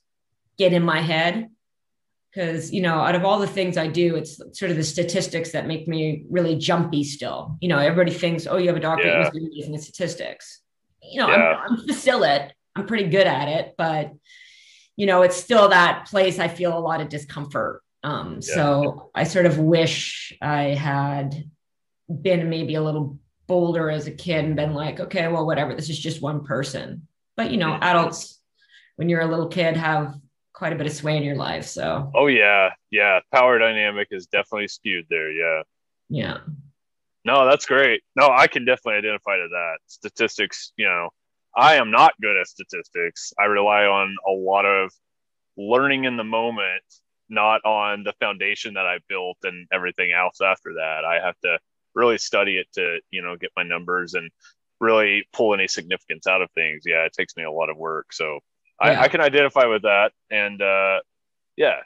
get in my head. Because, you know, out of all the things I do, it's sort of the statistics that make me really jumpy still. You know, everybody thinks, oh, you have a doctorate, you
Yeah.
must be amazing at statistics. You know,
Yeah.
I'm, I'm still it. I'm pretty good at it, but, you know, it's still that place I feel a lot of discomfort. Um, So I sort of wish I had been maybe a little bolder as a kid and been like, okay, well, whatever, this is just one person. But you know,
Mhm.
adults, when you're a little kid, have quite a bit of sway in your life. So
Oh yeah, yeah. Power dynamic is definitely skewed there. Yeah.
yeah.
No, that's great. No, I can definitely identify to that. Statistics, you know, I am not good at statistics. I rely on a lot of learning in the moment, not on the foundation that I built and everything else after that. I have to really study it to, you know, get my numbers and really pull any significance out of things. Yeah, it takes me a lot of work. So
Yeah.
I, I can identify with that. And uh, yeah,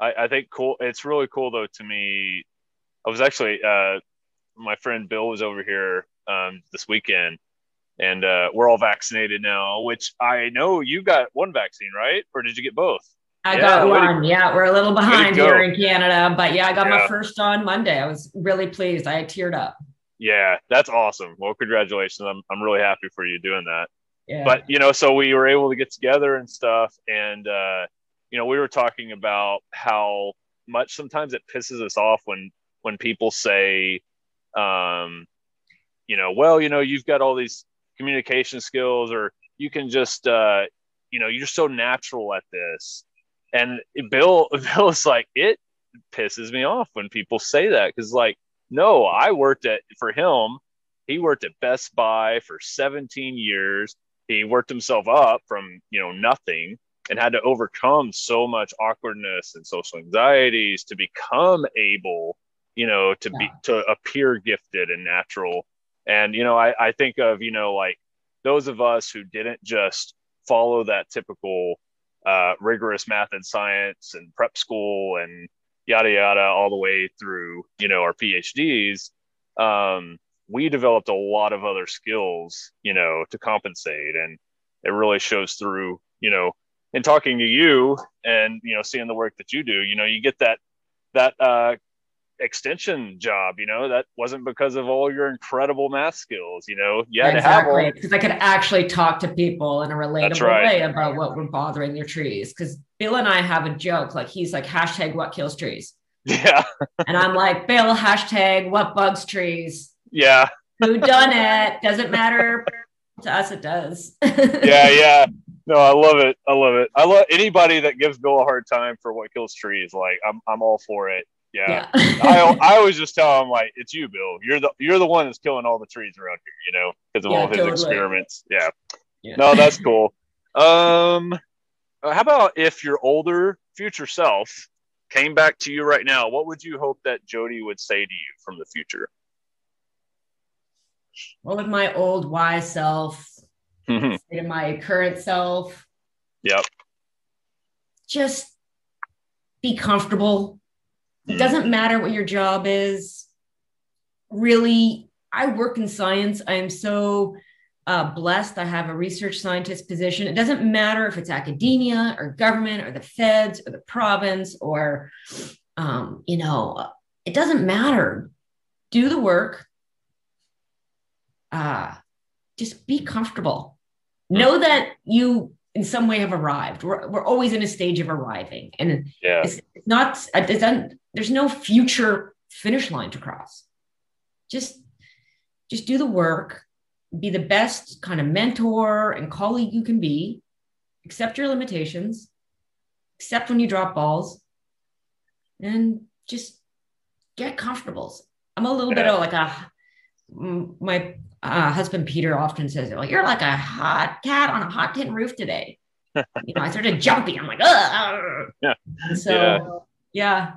I, I think cool. It's really cool though to me. I was actually uh, my friend Bill was over here um, this weekend, and uh, we're all vaccinated now. Which I know you got one vaccine, right? Or did you get both?
I
Yeah,
got
way to-
one. Yeah, we're a little behind here in Canada, but yeah, I got
Yeah.
my first on Monday. I was really pleased. I teared up.
Yeah, that's awesome. Well, congratulations. I'm I'm really happy for you doing that. But you know so we were able to get together and stuff and uh you know we were talking about how much sometimes it pisses us off when when people say um you know well you know you've got all these communication skills or you can just uh you know you're so natural at this. And bill bill's like it pisses me off when people say that. Because like no i worked at for him he worked at best buy for 17 years he worked himself up from you know nothing and had to overcome so much awkwardness and social anxieties to become able you know to be to appear gifted and natural. And you know I, I think of you know like those of us who didn't just follow that typical uh, rigorous math and science and prep school and yada yada all the way through you know our phds um, we developed a lot of other skills, you know, to compensate. And it really shows through, you know, in talking to you and, you know, seeing the work that you do, you know, you get that, that, uh, extension job, you know, that wasn't because of all your incredible math skills, you know, you had to have all,
exactly. Because I could actually talk to people in a relatable
right.
way about what were bothering their trees. Because Bill and I have a joke, like he's like hashtag what kills trees.
yeah,
And I'm like, Bill, hashtag what bugs trees.
Yeah,
Who done it? Doesn't matter. To us, it does.
yeah, yeah. No, I love it. I love it. I love anybody that gives Bill a hard time for what kills trees. Like I'm, I'm all for it. Yeah.
Yeah.
I, I always just tell him like it's you, Bill. You're the you're the one that's killing all the trees around here, you know, because of
Yeah,
all his
totally.
experiments. Yeah.
Yeah.
No, that's cool. Um, uh, how about if your older future self came back to you right now? What would you hope that Jodi would say to you from the future?
What would my old wise self
Mhm.
say to my current self?
Yep.
Just be comfortable. It
Mm.
doesn't matter what your job is. Really, I work in science. I am so uh, blessed. I have a research scientist position. It doesn't matter if it's academia or government or the feds or the province or, um, you know, it doesn't matter. Do the work. Uh, just be comfortable. Know that you, in some way, have arrived. We're, we're always in a stage of arriving. And
Yeah.
it's it's not it doesn't there's no future finish line to cross just just do the work be the best kind of mentor and colleague you can be accept your limitations accept when you drop balls and just get comfortable i'm a little bit of like a my uh, husband peter often says like you're like a hot cat on a hot tin roof today you know i started jumpy i'm like Ugh.
Yeah.
And so
Yeah.
yeah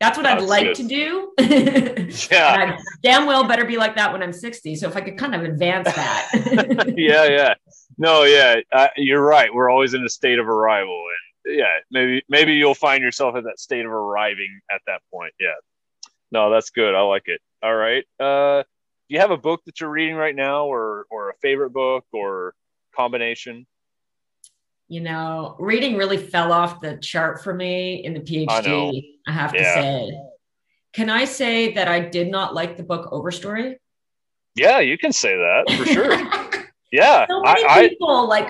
That's what I'd like
good.
to do.
Yeah.
And I damn well better be like that when I'm 60. So if I could kind of advance that.
yeah, yeah. No, yeah. Uh, you're right. We're always in a state of arrival, and yeah, maybe maybe you'll find yourself at that state of arriving at that point. Yeah. No, that's good. I like it. All right. Uh, do you have a book that you're reading right now, or or a favorite book, or combination?
you know, reading really fell off the chart for me in the PhD, I, have to say. Can I say that I did not like the book Overstory?
Yeah, you can say that for sure. Yeah,
so
I,
many
I
people, like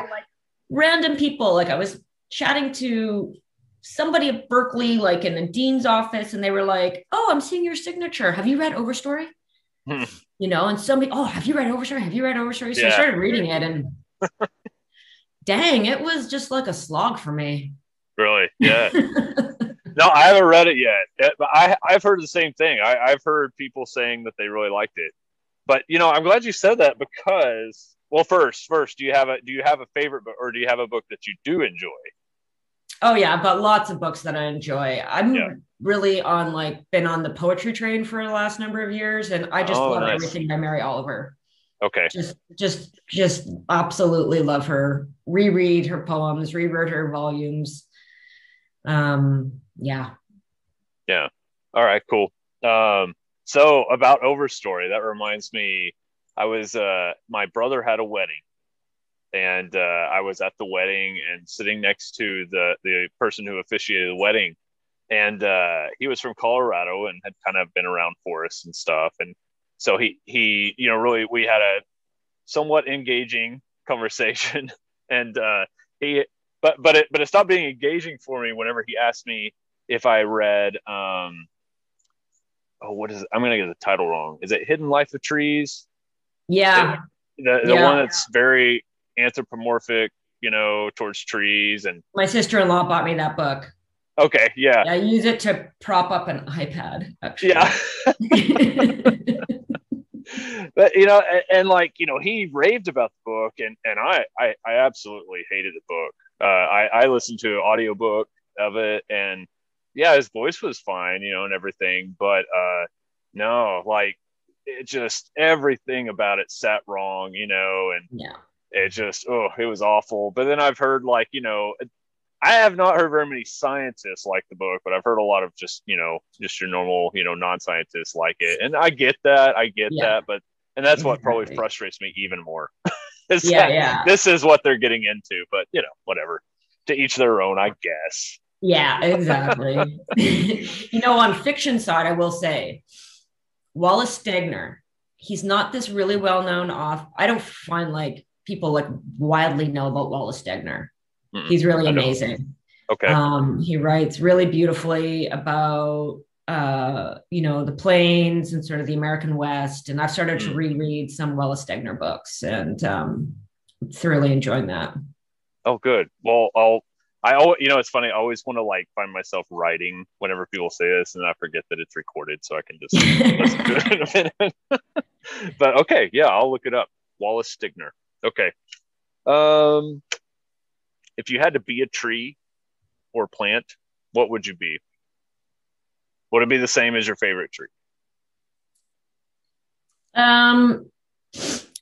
random people, like I was chatting to somebody at Berkeley, like in the dean's office, and they were like, "Oh, I'm seeing your signature. Have you read Overstory?"
Hmm.
You know, and somebody, "Oh, have you read Overstory? Have you read Overstory?" So I started reading it, and dang, it was just like a slog for me.
really, yeah. No, I haven't read it yet, but I I've heard the same thing. I, I've heard people saying that they really liked it, but you know, I'm glad you said that because, well, first, first, do you have a do you have a favorite book, or do you have a book that you do enjoy?
Oh yeah, I've got lots of books that I enjoy. I'm
Yeah.
really on like been on the poetry train for the last number of years, and I just
Oh,
love
nice.
everything by Mary Oliver.
Okay,
Just, just, just absolutely love her. Reread her poems, reread her volumes. Um, yeah. Yeah.
All right, cool. Um, so about Overstory, that reminds me, I was uh, my brother had a wedding, and uh, I was at the wedding and sitting next to the the person who officiated the wedding, and uh, he was from Colorado and had kind of been around forests and stuff, and so he he you know really we had a somewhat engaging conversation, and uh, he but but it but it stopped being engaging for me whenever he asked me if I read um oh what is it? I'm gonna get the title wrong. Is it Hidden Life of Trees?
Yeah.
The the
Yeah.
one that's very anthropomorphic, you know, towards trees and
My sister-in-law bought me that book.
okay, yeah.
I use it to prop up an iPad, actually.
Yeah. but you know, and, and like, you know, he raved about the book and and I I, I absolutely hated the book. Uh I, I listened to an audiobook of it and yeah, his voice was fine, you know, and everything, but uh no, like it just everything about it sat wrong, you know, and
yeah.
It just oh it was awful but then i've heard like you know i have not heard very many scientists like the book but i've heard a lot of just you know just your normal you know non-scientists like it and i get that i get
Yeah.
that but and that's what probably frustrates me even more
Yeah,
that
yeah.
this is what they're getting into but you know whatever to each their own i guess
Yeah, exactly. you know, on fiction side, I will say Wallace Stegner, he's not this really well-known off. I don't find like people like widely know about Wallace Stegner.
Mm-mm,
He's really amazing.
okay
Um, he writes really beautifully about uh, you know, the plains and sort of the American West. And I've started to
Mm.
reread some Wallace Stegner books and um thoroughly enjoying that.
oh good well i'll I always, you know, it's funny. I always want to like find myself writing whenever people say this, and I forget that it's recorded, so I can just listen to it in a minute. but okay, yeah, I'll look it up. Wallace Stegner. Okay. Um, if you had to be a tree or plant, what would you be? Would it be the same as your favorite tree?
Um,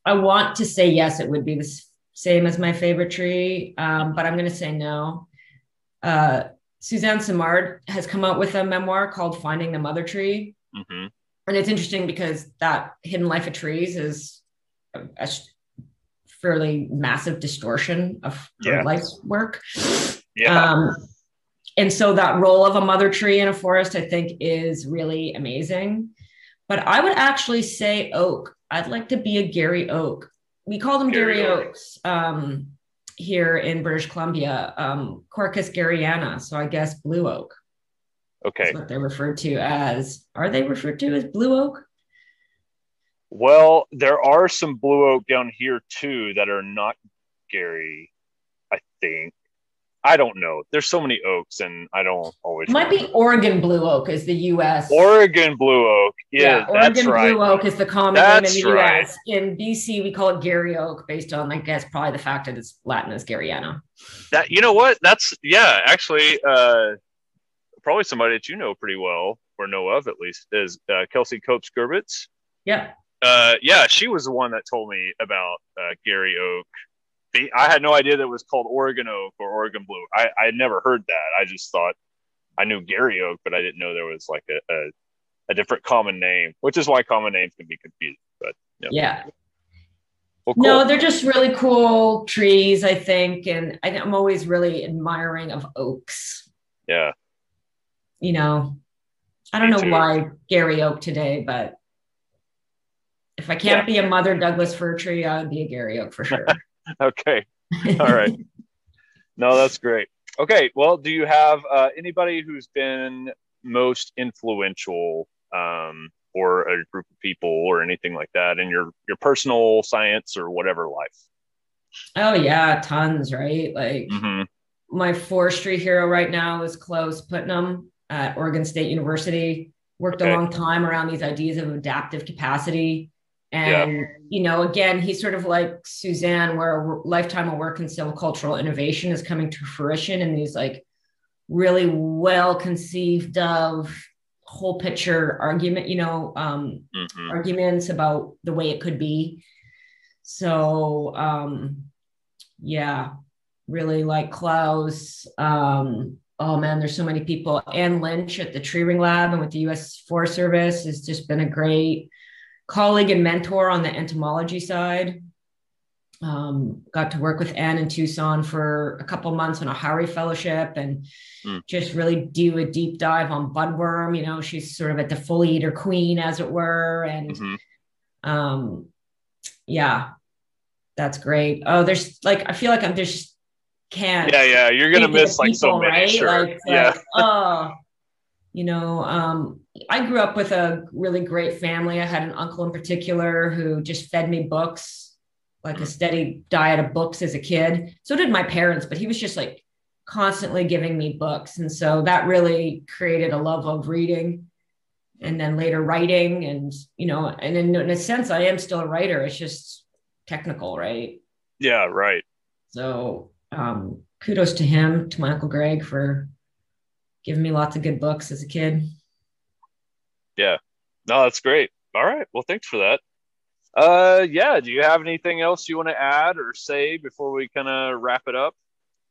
I want to say yes, it would be the same as my favorite tree, um, but I'm going to say no. Uh, Suzanne Simard has come out with a memoir called Finding the Mother Tree.
hmm
And it's interesting because that Hidden Life of Trees is a, fairly massive distortion of her
Yeah.
life's work.
Yeah.
Um, and so that role of a mother tree in a forest, I think, is really amazing. But I would actually say oak. I'd like to be a Garry Oak. We call them Garry
Garry,
Oaks um, here in British Columbia, um, Quercus garryana. So I guess blue oak
okay.
is what they're referred to as. Are they referred to as blue oak?
Well, there are some blue oak down here too that are not Garry. I think. I don't know. There's so many oaks, and I don't always.
It might be. Oregon blue oak is the U.S.
Oregon blue oak. Yeah, that's
Oregon
right.
blue oak is the common
That's
name in the
right.
U.S. In BC, we call it Garry oak, based on, I guess, probably the fact that it's Latin as Garryana.
That you know what? That's yeah. Actually, uh, probably somebody that you know pretty well. or know of at least is uh, Kelsey Copes Gerbitz.
Yeah.
Uh, yeah, she was the one that told me about uh, Garry Oak. I had no idea that it was called Oregon Oak or Oregon Blue. I, I had never heard that. I just thought I knew Garry Oak, but I didn't know there was like a, a, a different common name, which is why common names can be confusing. But
yeah. yeah. Well, cool. No, they're just really cool trees, I think, and I, I'm always really admiring of oaks.
Yeah.
You know, I don't Me know too. why Garry Oak today, but if I can't yeah. be a Mother Douglas fir tree, I would be a Garry Oak for sure.
okay. All right. no, that's great. Okay. Well, do you have uh, anybody who's been most influential um, or a group of people or anything like that in your your personal science or whatever life?
Oh yeah, tons, right? Like mm-hmm. my forestry hero right now is Klaus Puettmann at Oregon State University. Worked okay. a long time around these ideas of adaptive capacity. And, yeah. you know, again, he's sort of like Suzanne, where a lifetime of work in silvicultural innovation is coming to fruition in these like really well conceived of whole picture argument, you know, um, mm-hmm. arguments about the way it could be. So, um, yeah, really like Klaus. Um, oh man, there's so many people. Ann Lynch at the Tree Ring Lab and with the U.S. Forest Service has just been a great colleague and mentor on the entomology side. Um, got to work with Ann in Tucson for a couple months on a Haury Fellowship and mm. just really do a deep dive on budworm. You know, she's sort of at the foliator queen, as it were. And mm-hmm. um, yeah, that's great. Oh, there's like, I feel like I'm just can't.
Yeah, yeah, you're gonna miss like so many. Right? Sure. Like, yeah. Like,
oh, you know, um, I grew up with a really great family. I had an uncle in particular who just fed me books like a steady diet of books as a kid. So did my parents, but he was just like constantly giving me books. And so that really created a love of reading and then later writing. And, you know, and in, in a sense, I am still a writer. It's just technical, right?
Yeah, right.
So um, kudos to him, to my Uncle Greg for giving me lots of good books as a kid.
Yeah. No, that's great. All right. Well, thanks for that. Uh, yeah. Do you have anything else you want to add or say before we kind of wrap it up?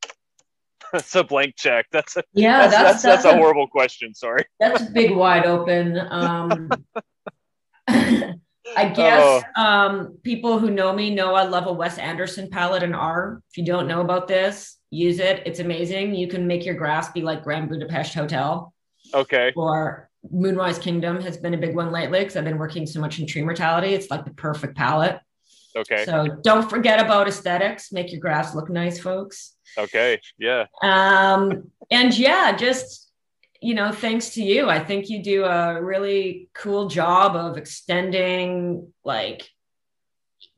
that's a blank check. That's a yeah. That's that's, that's, that's, a, a, horrible question. Sorry.
That's a big wide open. Um, I guess oh. um, people who know me know I love a Wes Anderson palette in R. If you don't know about this, use it. It's amazing. You can make your graphs be like Grand Budapest Hotel.
Okay.
Or Moonrise Kingdom has been a big one lately because I've been working so much in tree mortality. It's like the perfect palette.
Okay.
So don't forget about aesthetics. Make your graphs look nice, folks.
Okay. Yeah.
Um, and yeah, just you know, thanks to you, I think you do a really cool job of extending like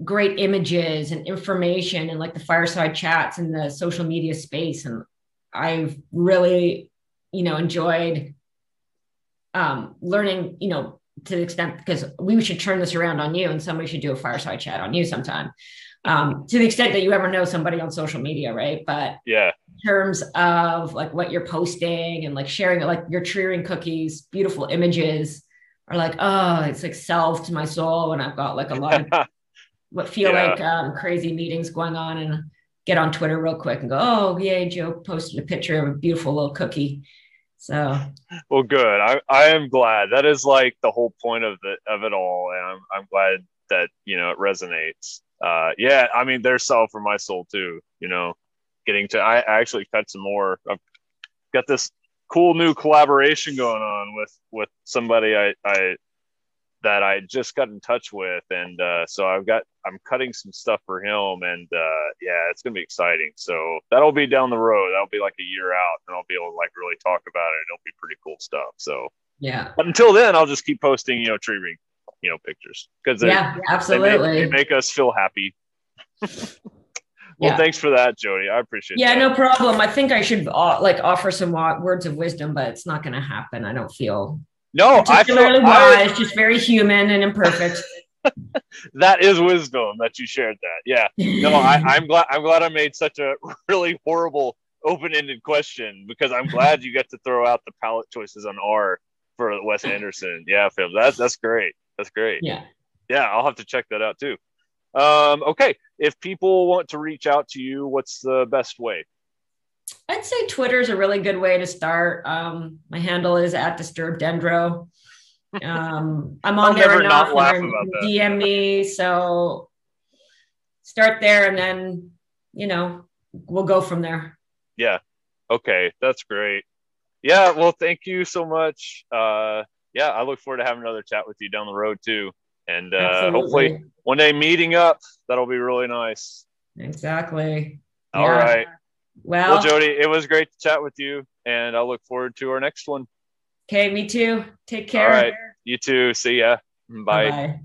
great images and information and like the fireside chats and the social media space. And I've really, you know, enjoyed um, learning, you know, to the extent because we should turn this around on you and somebody should do a fireside chat on you sometime. Um, to the extent that you ever know somebody on social media, right? But
yeah,
in terms of like what you're posting and like sharing like your tree ring cookies, beautiful images are like, oh, it's like self to my soul. And I've got like a lot of what feel yeah. like um, crazy meetings going on and get on Twitter real quick and go, oh, yay, Joe posted a picture of a beautiful little cookie. So
well, good. I I am glad. That is like the whole point of the of it all, and I'm I'm glad that you know it resonates. Uh, yeah, I mean, there's self for my soul too. You know, getting to I, I actually cut some more. I've got this cool new collaboration going on with with somebody I I that I just got in touch with, and uh, so I've got I'm cutting some stuff for him, and uh, yeah, it's gonna be exciting. So that'll be down the road. That'll be like a year out, and I'll be able to like really talk about it. It'll be pretty cool stuff. So
yeah,
but until then, I'll just keep posting, you know, tree ring, you know, pictures because
yeah, absolutely,
they make, they make us feel happy. well, yeah. thanks for that, Jodi. I appreciate. It.
Yeah,
that.
no problem. I think I should uh, like offer some words of wisdom, but it's not going to happen. I don't feel
no,
particularly I feel, wise, I, just very human and imperfect.
that is wisdom that you shared that. Yeah. No, I, I'm glad I'm glad I made such a really horrible open-ended question because I'm glad you get to throw out the palette choices on R for Wes Anderson. Yeah, film. That's that's great. That's great.
Yeah.
Yeah, I'll have to check that out too. Um, okay, if people want to reach out to you, what's the best way?
I'd say Twitter is a really good way to start. Um, my handle is at Disturb Dendro. Um, I'm on there enough.
not laugh about.
DM me. So start there and then, you know, we'll go from there.
Yeah. Okay, that's great. Yeah, well, thank you so much. Uh, yeah, I look forward to having another chat with you down the road too, and uh, hopefully one day meeting up. That'll be really nice.
Exactly.
All
Yeah.
right.
Well,
Well, Jodi, it was great to chat with you, and I look forward to our next one.
okay, me too. Take care.
All right. You too. See ya. Bye.
Bye-bye.